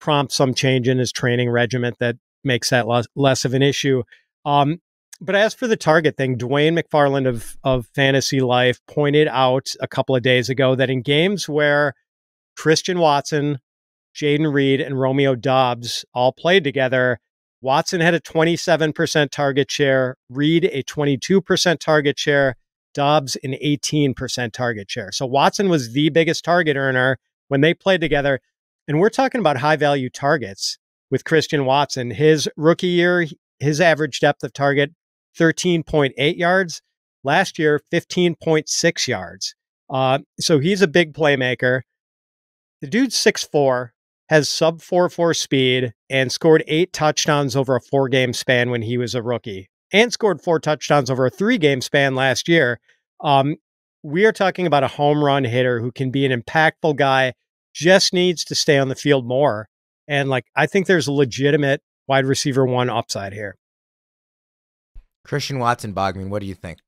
prompt some change in his training regiment that makes that less, less of an issue. Um, but as for the target thing, Dwain McFarland of of Fantasy Life pointed out a couple of days ago that in games where Christian Watson, Jayden Reed, and Romeo Doubs all played together, Watson had a 27% target share, Reed a 22% target share, Doubs an 18% target share. So Watson was the biggest target earner when they played together. And we're talking about high value targets with Christian Watson. His rookie year, his average depth of target 13.8 yards. Last year, 15.6 yards. Uh, so he's a big playmaker. The dude's 6'4, has sub 4 4 speed, and scored eight touchdowns over a four game span when he was a rookie, and scored four touchdowns over a three game span last year. Um, we are talking about a home run hitter who can be an impactful guy, just needs to stay on the field more. And like, I think there's a legitimate wide receiver one upside here. Christian Watson Bogman, what do you think?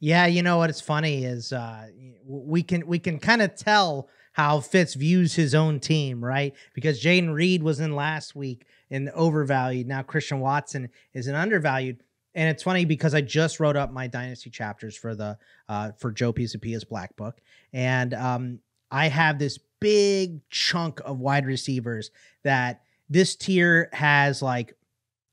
Yeah, you know what? It's funny is uh, we can we can kind of tell how Fitz views his own team, right? Because Jayden Reed was in last week and overvalued. Now Christian Watson is an undervalued. And it's funny because I just wrote up my dynasty chapters for the uh, for Joe Pisapia's Black Book, and um, I have this big chunk of wide receivers that this tier has like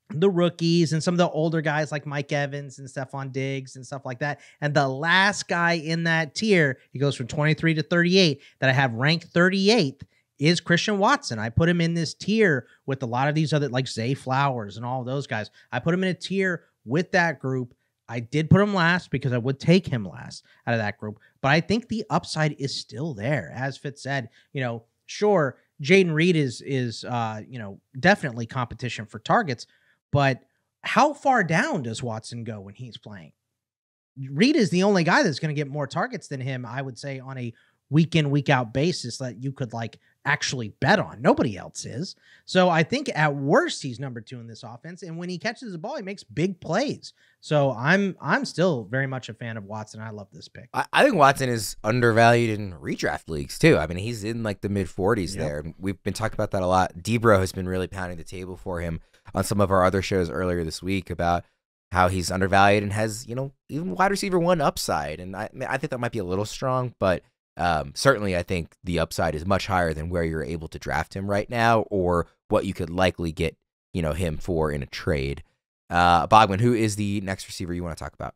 the rookies and some of the older guys like Mike Evans and Stefon Diggs and stuff like that. And the last guy in that tier, he goes from 23 to 38, that I have ranked 38th is Christian Watson. I put him in this tier with a lot of these other like Zay Flowers and all those guys. I put him in a tier with that group. I did put him last because I would take him last out of that group. But I think the upside is still there. As Fitz said, you know, sure, Jayden Reed is is uh, you know, definitely competition for targets, but how far down does Watson go when he's playing? Reed is the only guy that's going to get more targets than him, I would say, on a week in, week out basis that you could like actually bet on. Nobody else is. So I think at worst he's number two in this offense. And when he catches the ball, he makes big plays. So I'm I'm still very much a fan of Watson. I love this pick. I, I think Watson is undervalued in redraft leagues too. I mean, he's in like the mid 40s yep. there. We've been talking about that a lot. Debro has been really pounding the table for him on some of our other shows earlier this week about how he's undervalued and has, you know, even wide receiver one upside. And I, I think that might be a little strong, but um, certainly I think the upside is much higher than where you're able to draft him right now or what you could likely get, you know, him for in a trade. Uh, Bogman, who is the next receiver you want to talk about?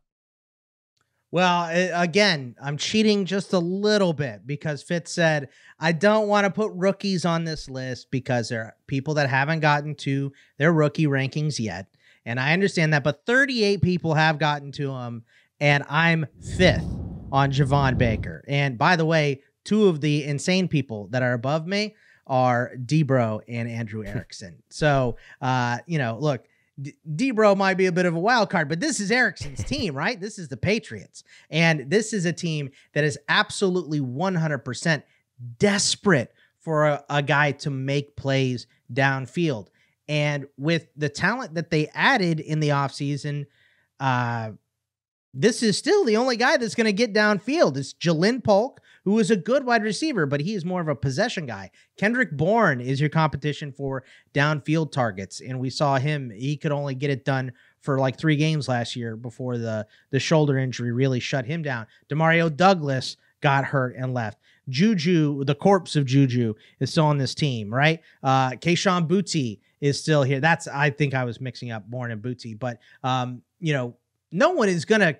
Well, again, I'm cheating just a little bit because Fitz said I don't want to put rookies on this list because there are people that haven't gotten to their rookie rankings yet. And I understand that, but 38 people have gotten to them, and I'm fifth on Javon Baker. And by the way, two of the insane people that are above me are Debro and Andrew Erickson. so, uh, you know, look, Debro might be a bit of a wild card, but this is Erickson's team, right? This is the Patriots. And this is a team that is absolutely 100% desperate for a, a guy to make plays downfield. And with the talent that they added in the offseason, uh, this is still the only guy that's going to get downfield. It's Ja'Lynn Polk, who is a good wide receiver, but he is more of a possession guy. Kendrick Bourne is your competition for downfield targets, and we saw him. He could only get it done for like three games last year before the the shoulder injury really shut him down. Demario Douglas got hurt and left. Juju, the corpse of Juju, is still on this team, right? Uh, Kayshon Boutte is still here. That's I think I was mixing up Bourne and Boutte, but um, you know, no one is gonna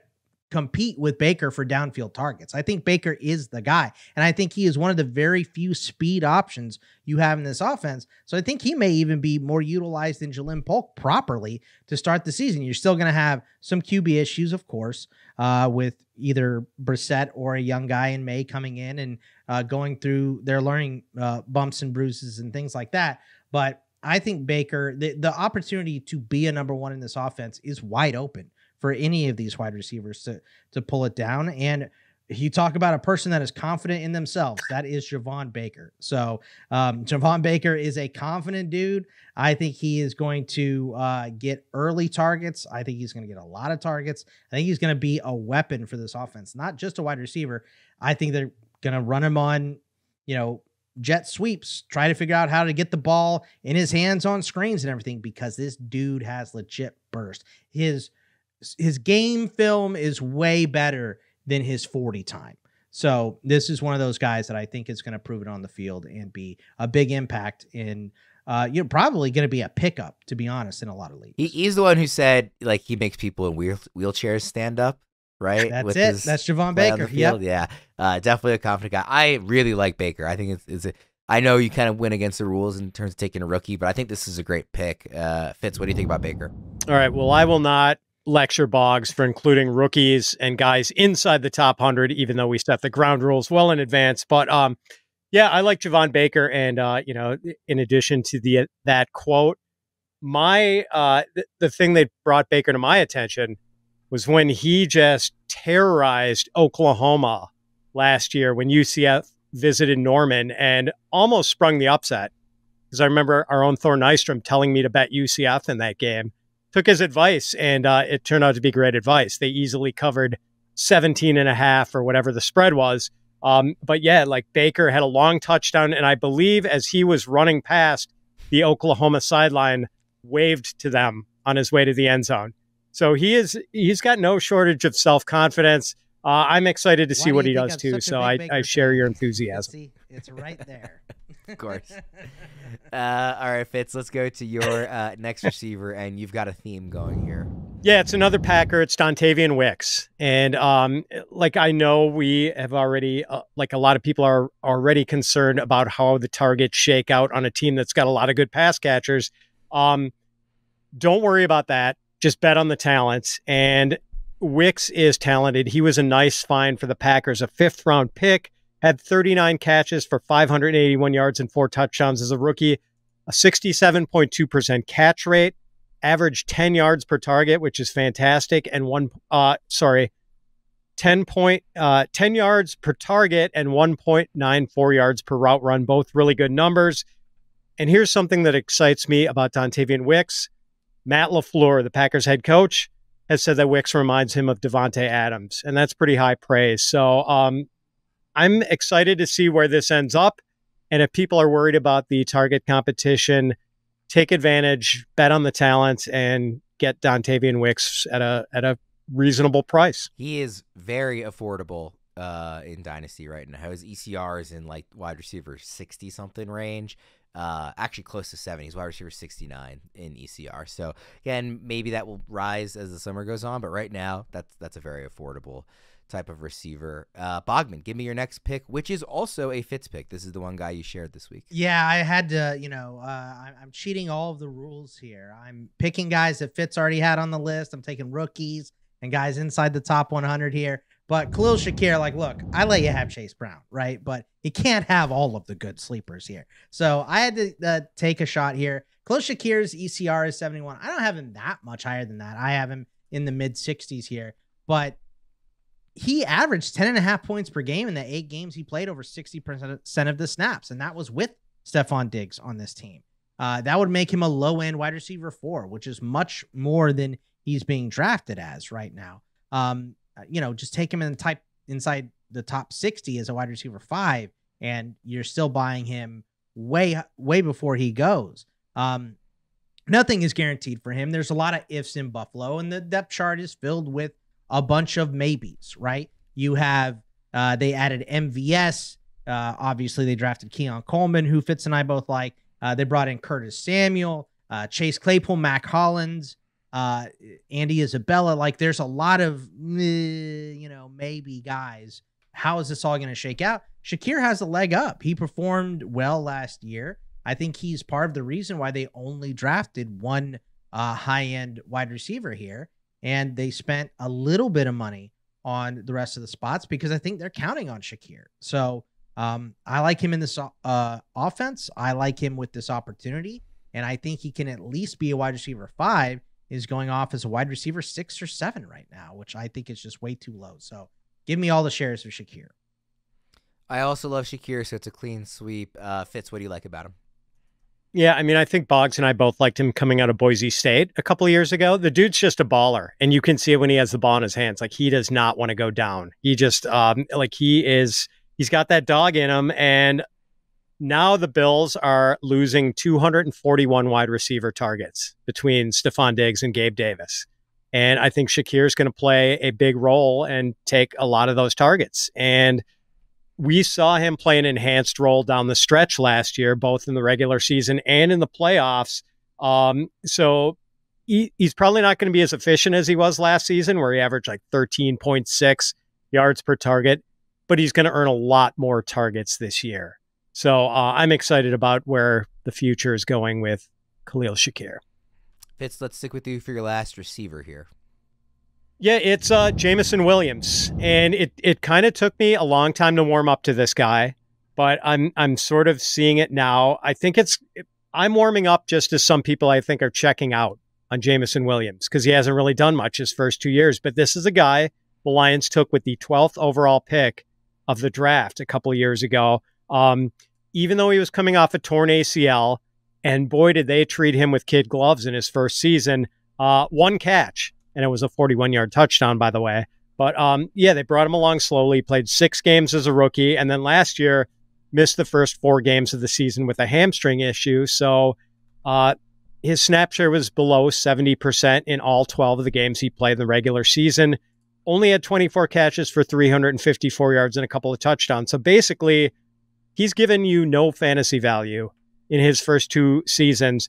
compete with Baker for downfield targets. I think Baker is the guy. And I think he is one of the very few speed options you have in this offense. So I think he may even be more utilized than Ja'Lynn Polk properly to start the season. You're still going to have some QB issues, of course, uh, with either Brissett or a young guy in Maye coming in and uh, going through their learning uh, bumps and bruises and things like that. But I think Baker, the, the opportunity to be a number one in this offense is wide open for any of these wide receivers to to pull it down. And you talk about a person that is confident in themselves. That is Javon Baker. So um, Javon Baker is a confident dude. I think he is going to uh, get early targets. I think he's going to get a lot of targets. I think he's going to be a weapon for this offense, not just a wide receiver. I think they're going to run him on, you know, jet sweeps, try to figure out how to get the ball in his hands on screens and everything because this dude has legit burst. His his game film is way better than his 40 time. So this is one of those guys that I think is going to prove it on the field and be a big impact in uh, you're probably going to be a pickup, to be honest, in a lot of leagues. He, he's the one who said like he makes people in wheel, wheelchairs stand up, right? That's With it. his That's Javon Baker. the Yep. Yeah, uh, definitely a confident guy. I really like Baker. I think it's, it's a, I know you kind of went against the rules in terms of taking a rookie, but I think this is a great pick. Uh, Fitz, what do you think about Baker? All right. Well, I will not lecture Boggs for including rookies and guys inside the top 100, even though we set the ground rules well in advance. But um, yeah, I like Javon Baker. And, uh, you know, in addition to the that quote, my uh, th- the thing that brought Baker to my attention was when he just terrorized Oklahoma last year when UCF visited Norman and almost sprung the upset. Because I remember our own Thor Nystrom telling me to bet UCF in that game took his advice and uh, it turned out to be great advice. They easily covered 17 and a half or whatever the spread was. Um, but yeah, like Baker had a long touchdown. And I believe as he was running past the Oklahoma sideline, waved to them on his way to the end zone. So he is, he's got no shortage of self confidence. Uh, I'm excited to Why see do what he does I'm too. So I, I share your enthusiasm. See, it's right there. Of course. Uh, all right, Fitz, let's go to your uh, next receiver, and you've got a theme going here. Yeah, it's another Packer. It's Dontayvion Wicks, and um, like I know we have already, uh, like a lot of people are already concerned about how the targets shake out on a team that's got a lot of good pass catchers. Um, don't worry about that. Just bet on the talents. And Wicks is talented. He was a nice find for the Packers, a fifth round pick. Had 39 catches for 581 yards and four touchdowns as a rookie, a 67.2% catch rate average 10 yards per target, which is fantastic, and one uh sorry, 10 point uh 10 yards per target and 1.94 yards per route run, both really good numbers. And here's something that excites me about Dontayvion Wicks. Matt LaFleur, the Packers head coach, has said that Wicks reminds him of Davante Adams, and that's pretty high praise. So um I'm excited to see where this ends up. And if people are worried about the target competition, take advantage, bet on the talent, and get Dontayvion Wicks at a at a reasonable price. He is very affordable uh, in Dynasty right now. His ECR is in like wide receiver 60 something range. Uh, actually close to 70. He's wide receiver 69 in ECR. So again, maybe that will rise as the summer goes on, but right now that's that's a very affordable type of receiver. Uh, Bogman, give me your next pick, which is also a Fitz pick. This is the one guy you shared this week. Yeah, I had to, you know, uh, I'm, cheating all of the rules here. I'm picking guys that Fitz already had on the list. I'm taking rookies and guys inside the top 100 here. But Khalil Shakir, like, look, I let you have Chase Brown, right? But you can't have all of the good sleepers here. So I had to uh, take a shot here. Khalil Shakir's ECR is 71. I don't have him that much higher than that. I have him in the mid 60s here. But he averaged 10 and a half points per game in the eight games he played over 60% of the snaps. And that was with Stefon Diggs on this team. Uh, that would make him a low end wide receiver four, which is much more than he's being drafted as right now. Um, you know, just take him in type inside the top 60 as a wide receiver five, and you're still buying him way, way before he goes. Um, nothing is guaranteed for him. There's a lot of ifs in Buffalo, and the depth chart is filled with a bunch of maybes, right? You have uh, they added MVS. Uh, obviously, they drafted Keon Coleman, who Fitz and I both like. Uh, they brought in Curtis Samuel, uh, Chase Claypool, Mack Hollins, uh, Andy Isabella. Like, there's a lot of eh, you know maybe guys. How is this all going to shake out? Shakir has a leg up. He performed well last year. I think he's part of the reason why they only drafted one uh, high end wide receiver here and they spent a little bit of money on the rest of the spots because I think they're counting on Shakir. So um, I like him in this uh, offense. I like him with this opportunity, and I think he can at least be a wide receiver five. Is going off as a wide receiver six or seven right now, which I think is just way too low. So give me all the shares of Shakir. I also love Shakir, so it's a clean sweep. Uh, Fitz, what do you like about him? Yeah, I mean, I think Boggs and I both liked him coming out of Boise State a couple of years ago. The dude's just a baller, and you can see it when he has the ball in his hands. Like he does not want to go down. He just um, like he is. He's got that dog in him, and now the Bills are losing 241 wide receiver targets between Stefon Diggs and Gabe Davis. And I think Shakir is going to play a big role and take a lot of those targets. And we saw him play an enhanced role down the stretch last year, both in the regular season and in the playoffs. Um, so he, he's probably not going to be as efficient as he was last season, where he averaged like 13.6 yards per target, but he's going to earn a lot more targets this year. So uh, I'm excited about where the future is going with Khalil Shakir. Fitz, let's stick with you for your last receiver here. Yeah, it's uh, Jameson Williams, and it it kind of took me a long time to warm up to this guy, but I'm I'm sort of seeing it now. I think it's I'm warming up just as some people I think are checking out on Jameson Williams because he hasn't really done much his first two years. But this is a guy the Lions took with the 12th overall pick of the draft a couple years ago. Um, even though he was coming off a torn ACL, and boy, did they treat him with kid gloves in his first season. Uh, one catch, and it was a 41 yard touchdown, by the way. But um, yeah, they brought him along slowly, played six games as a rookie, and then last year missed the first four games of the season with a hamstring issue. So uh, his snap share was below 70% in all 12 of the games he played in the regular season. Only had 24 catches for 354 yards and a couple of touchdowns. So basically, he's given you no fantasy value in his first two seasons.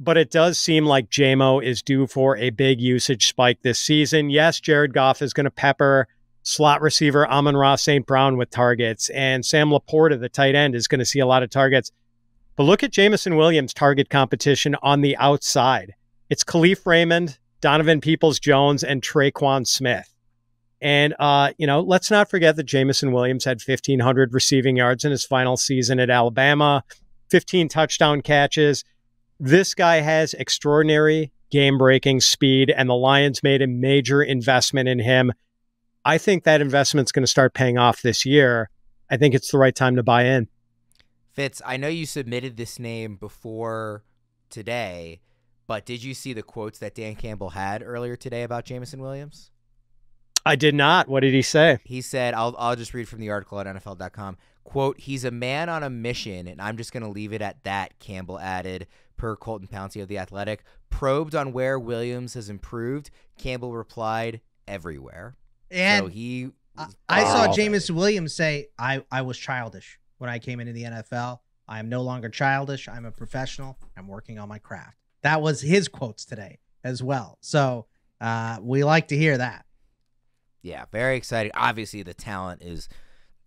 But it does seem like Jamo is due for a big usage spike this season. Yes, Jared Goff is going to pepper slot receiver Amon-Ra St. Brown with targets, and Sam LaPorta, the tight end, is going to see a lot of targets. But look at Jameson Williams' target competition on the outside. It's Kalif Raymond, Donovan Peoples Jones, and Tre'Quan Smith. And, uh, you know, let's not forget that Jameson Williams had 1,500 receiving yards in his final season at Alabama, 15 touchdown catches. This guy has extraordinary game breaking speed, and the Lions made a major investment in him. I think that investment's going to start paying off this year. I think it's the right time to buy in. Fitz, I know you submitted this name before today, but did you see the quotes that Dan Campbell had earlier today about Jameson Williams? I did not. What did he say? He said, I'll, I'll just read from the article at NFL.com. Quote, he's a man on a mission, and I'm just going to leave it at that, Campbell added, per Colton Pouncy of The Athletic. Probed on where Williams has improved, Campbell replied, everywhere. And so he. I, I saw Jameis Williams say, I, I was childish when I came into the NFL. I am no longer childish. I'm a professional. I'm working on my craft. That was his quotes today as well. So uh, we like to hear that yeah, very exciting. Obviously, the talent is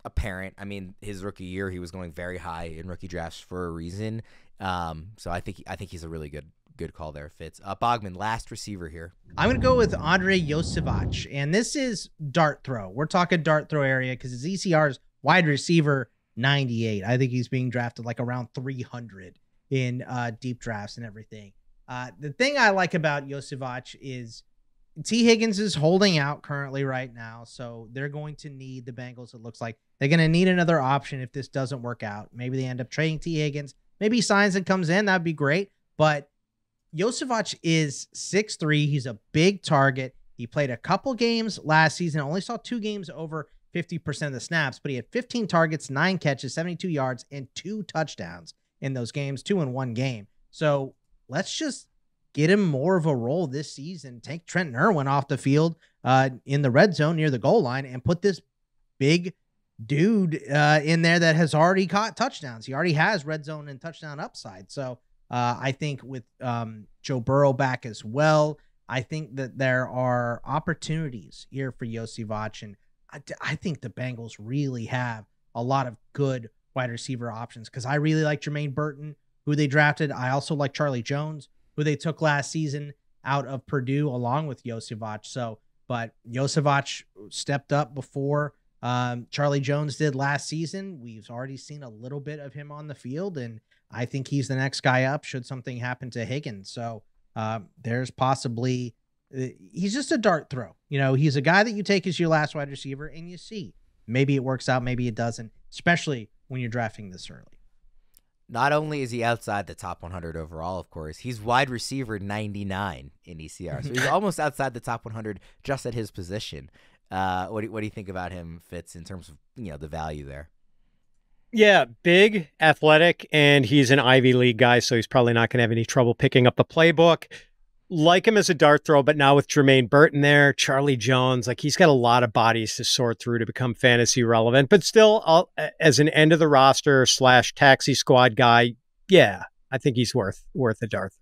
apparent. I mean, his rookie year, he was going very high in rookie drafts for a reason. Um, so I think I think he's a really good good call there. Fitz uh, Bogman, last receiver here. I'm gonna go with Andrei Iosivas, and this is dart throw. We're talking dart throw area because his ECR is wide receiver 98. I think he's being drafted like around 300 in uh, deep drafts and everything. Uh, the thing I like about Iosivas is Tee Higgins is holding out currently right now, so they're going to need the Bengals. It looks like they're going to need another option if this doesn't work out. Maybe they end up trading Tee Higgins. Maybe signs and comes in. That'd be great. But Iosivas is six three. He's a big target. He played a couple games last season. Only saw two games over 50% of the snaps, but he had 15 targets, nine catches, 72 yards, and two touchdowns in those games, two in one game. So let's just get him more of a role this season. Take Trent Irwin off the field uh, in the red zone near the goal line and put this big dude uh, in there that has already caught touchdowns. He already has red zone and touchdown upside. So uh, I think with um, Joe Burrow back as well, I think that there are opportunities here for Iosivas. And I, I think the Bengals really have a lot of good wide receiver options because I really like Jermaine Burton, who they drafted. I also like Charlie Jones who they took last season out of Purdue along with Iosivas. So, but Iosivas stepped up before um, Charlie Jones did last season. We've already seen a little bit of him on the field, and I think he's the next guy up should something happen to Higgins. So um, there's possibly uh, he's just a dart throw. You know, he's a guy that you take as your last wide receiver, and you see maybe it works out, maybe it doesn't, especially when you're drafting this early. Not only is he outside the top 100 overall, of course, he's wide receiver 99 in ECR. So he's almost outside the top 100 just at his position. Uh, what, do, what do you think about him, Fitz, in terms of you know the value there? Yeah, big, athletic, and he's an Ivy League guy, so he's probably not going to have any trouble picking up the playbook. Like him as a dart throw, but now with Jermaine Burton there, Charlie Jones, like he's got a lot of bodies to sort through to become fantasy relevant. But still, I'll, as an end of the roster slash taxi squad guy, yeah, I think he's worth worth a dart.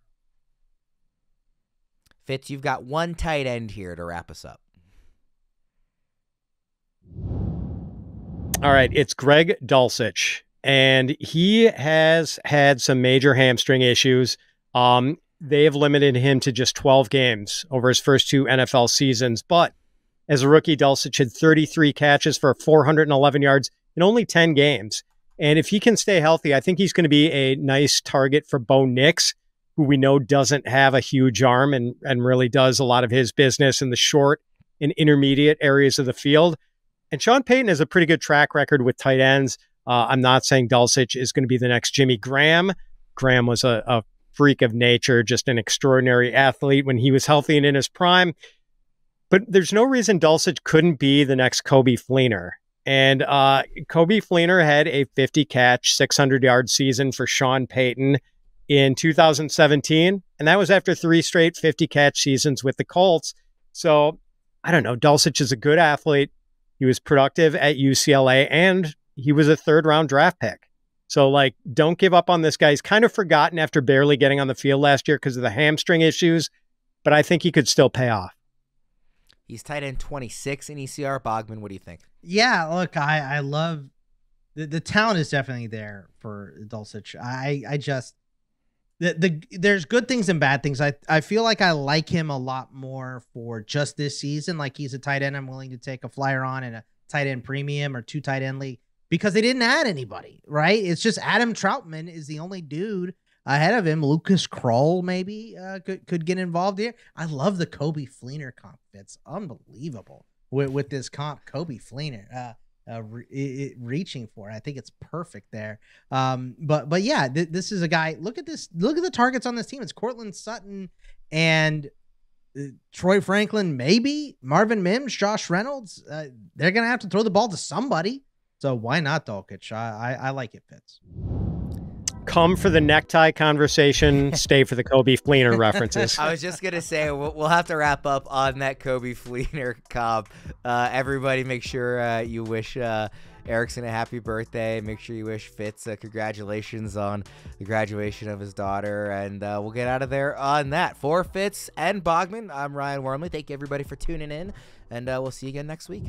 Fitz, you've got one tight end here to wrap us up. All right, it's Greg Dulcich, and he has had some major hamstring issues. Um, they have limited him to just 12 games over his first two NFL seasons. But as a rookie, Dulcich had 33 catches for 411 yards in only 10 games. And if he can stay healthy, I think he's going to be a nice target for Bo Nix, who we know doesn't have a huge arm and, and really does a lot of his business in the short and intermediate areas of the field. And Sean Payton has a pretty good track record with tight ends. Uh, I'm not saying Dulcich is going to be the next Jimmy Graham. Graham was a, a freak of nature, just an extraordinary athlete when he was healthy and in his prime. But there's no reason Dulcich couldn't be the next Coby Fleener. And uh, Coby Fleener had a 50 catch, 600 yard season for Sean Payton in 2017. And that was after three straight 50 catch seasons with the Colts. So I don't know. Dulcich is a good athlete. He was productive at UCLA and he was a third round draft pick. So, like, don't give up on this guy. He's kind of forgotten after barely getting on the field last year because of the hamstring issues, but I think he could still pay off. He's tight end 26 in ECR. Bogman, what do you think? Yeah, look, I I love the the talent is definitely there for Dulcich. I I just the, the there's good things and bad things. I I feel like I like him a lot more for just this season. Like he's a tight end. I'm willing to take a flyer on in a tight end premium or two tight end league because they didn't add anybody. Right? It's just Adam Trautman is the only dude ahead of him. Lucas Krull maybe uh, could could get involved here. I love the Coby Fleener comp. It's unbelievable with with this comp. Coby Fleener. Uh, uh, re- it, reaching for. I think it's perfect there. Um, but but yeah, th- this is a guy. Look at this. Look at the targets on this team. It's Courtland Sutton and uh, Troy Franklin, maybe Marvin Mims, Josh Reynolds. Uh, they're gonna have to throw the ball to somebody. So why not Dulcich? I, I, I like it, Fitz come for the necktie conversation, stay for the Coby Fleener references. I was just gonna say we'll, we'll, have to wrap up on that Coby Fleener comp. Uh, everybody, make sure uh, you wish uh, Erickson a happy birthday. Make sure you wish Fitz congratulations on the graduation of his daughter, and uh, we'll get out of there on that. For Fitz and Bogman, I'm Ryan Wormeli. Thank you everybody for tuning in, and uh, we'll see you again next week.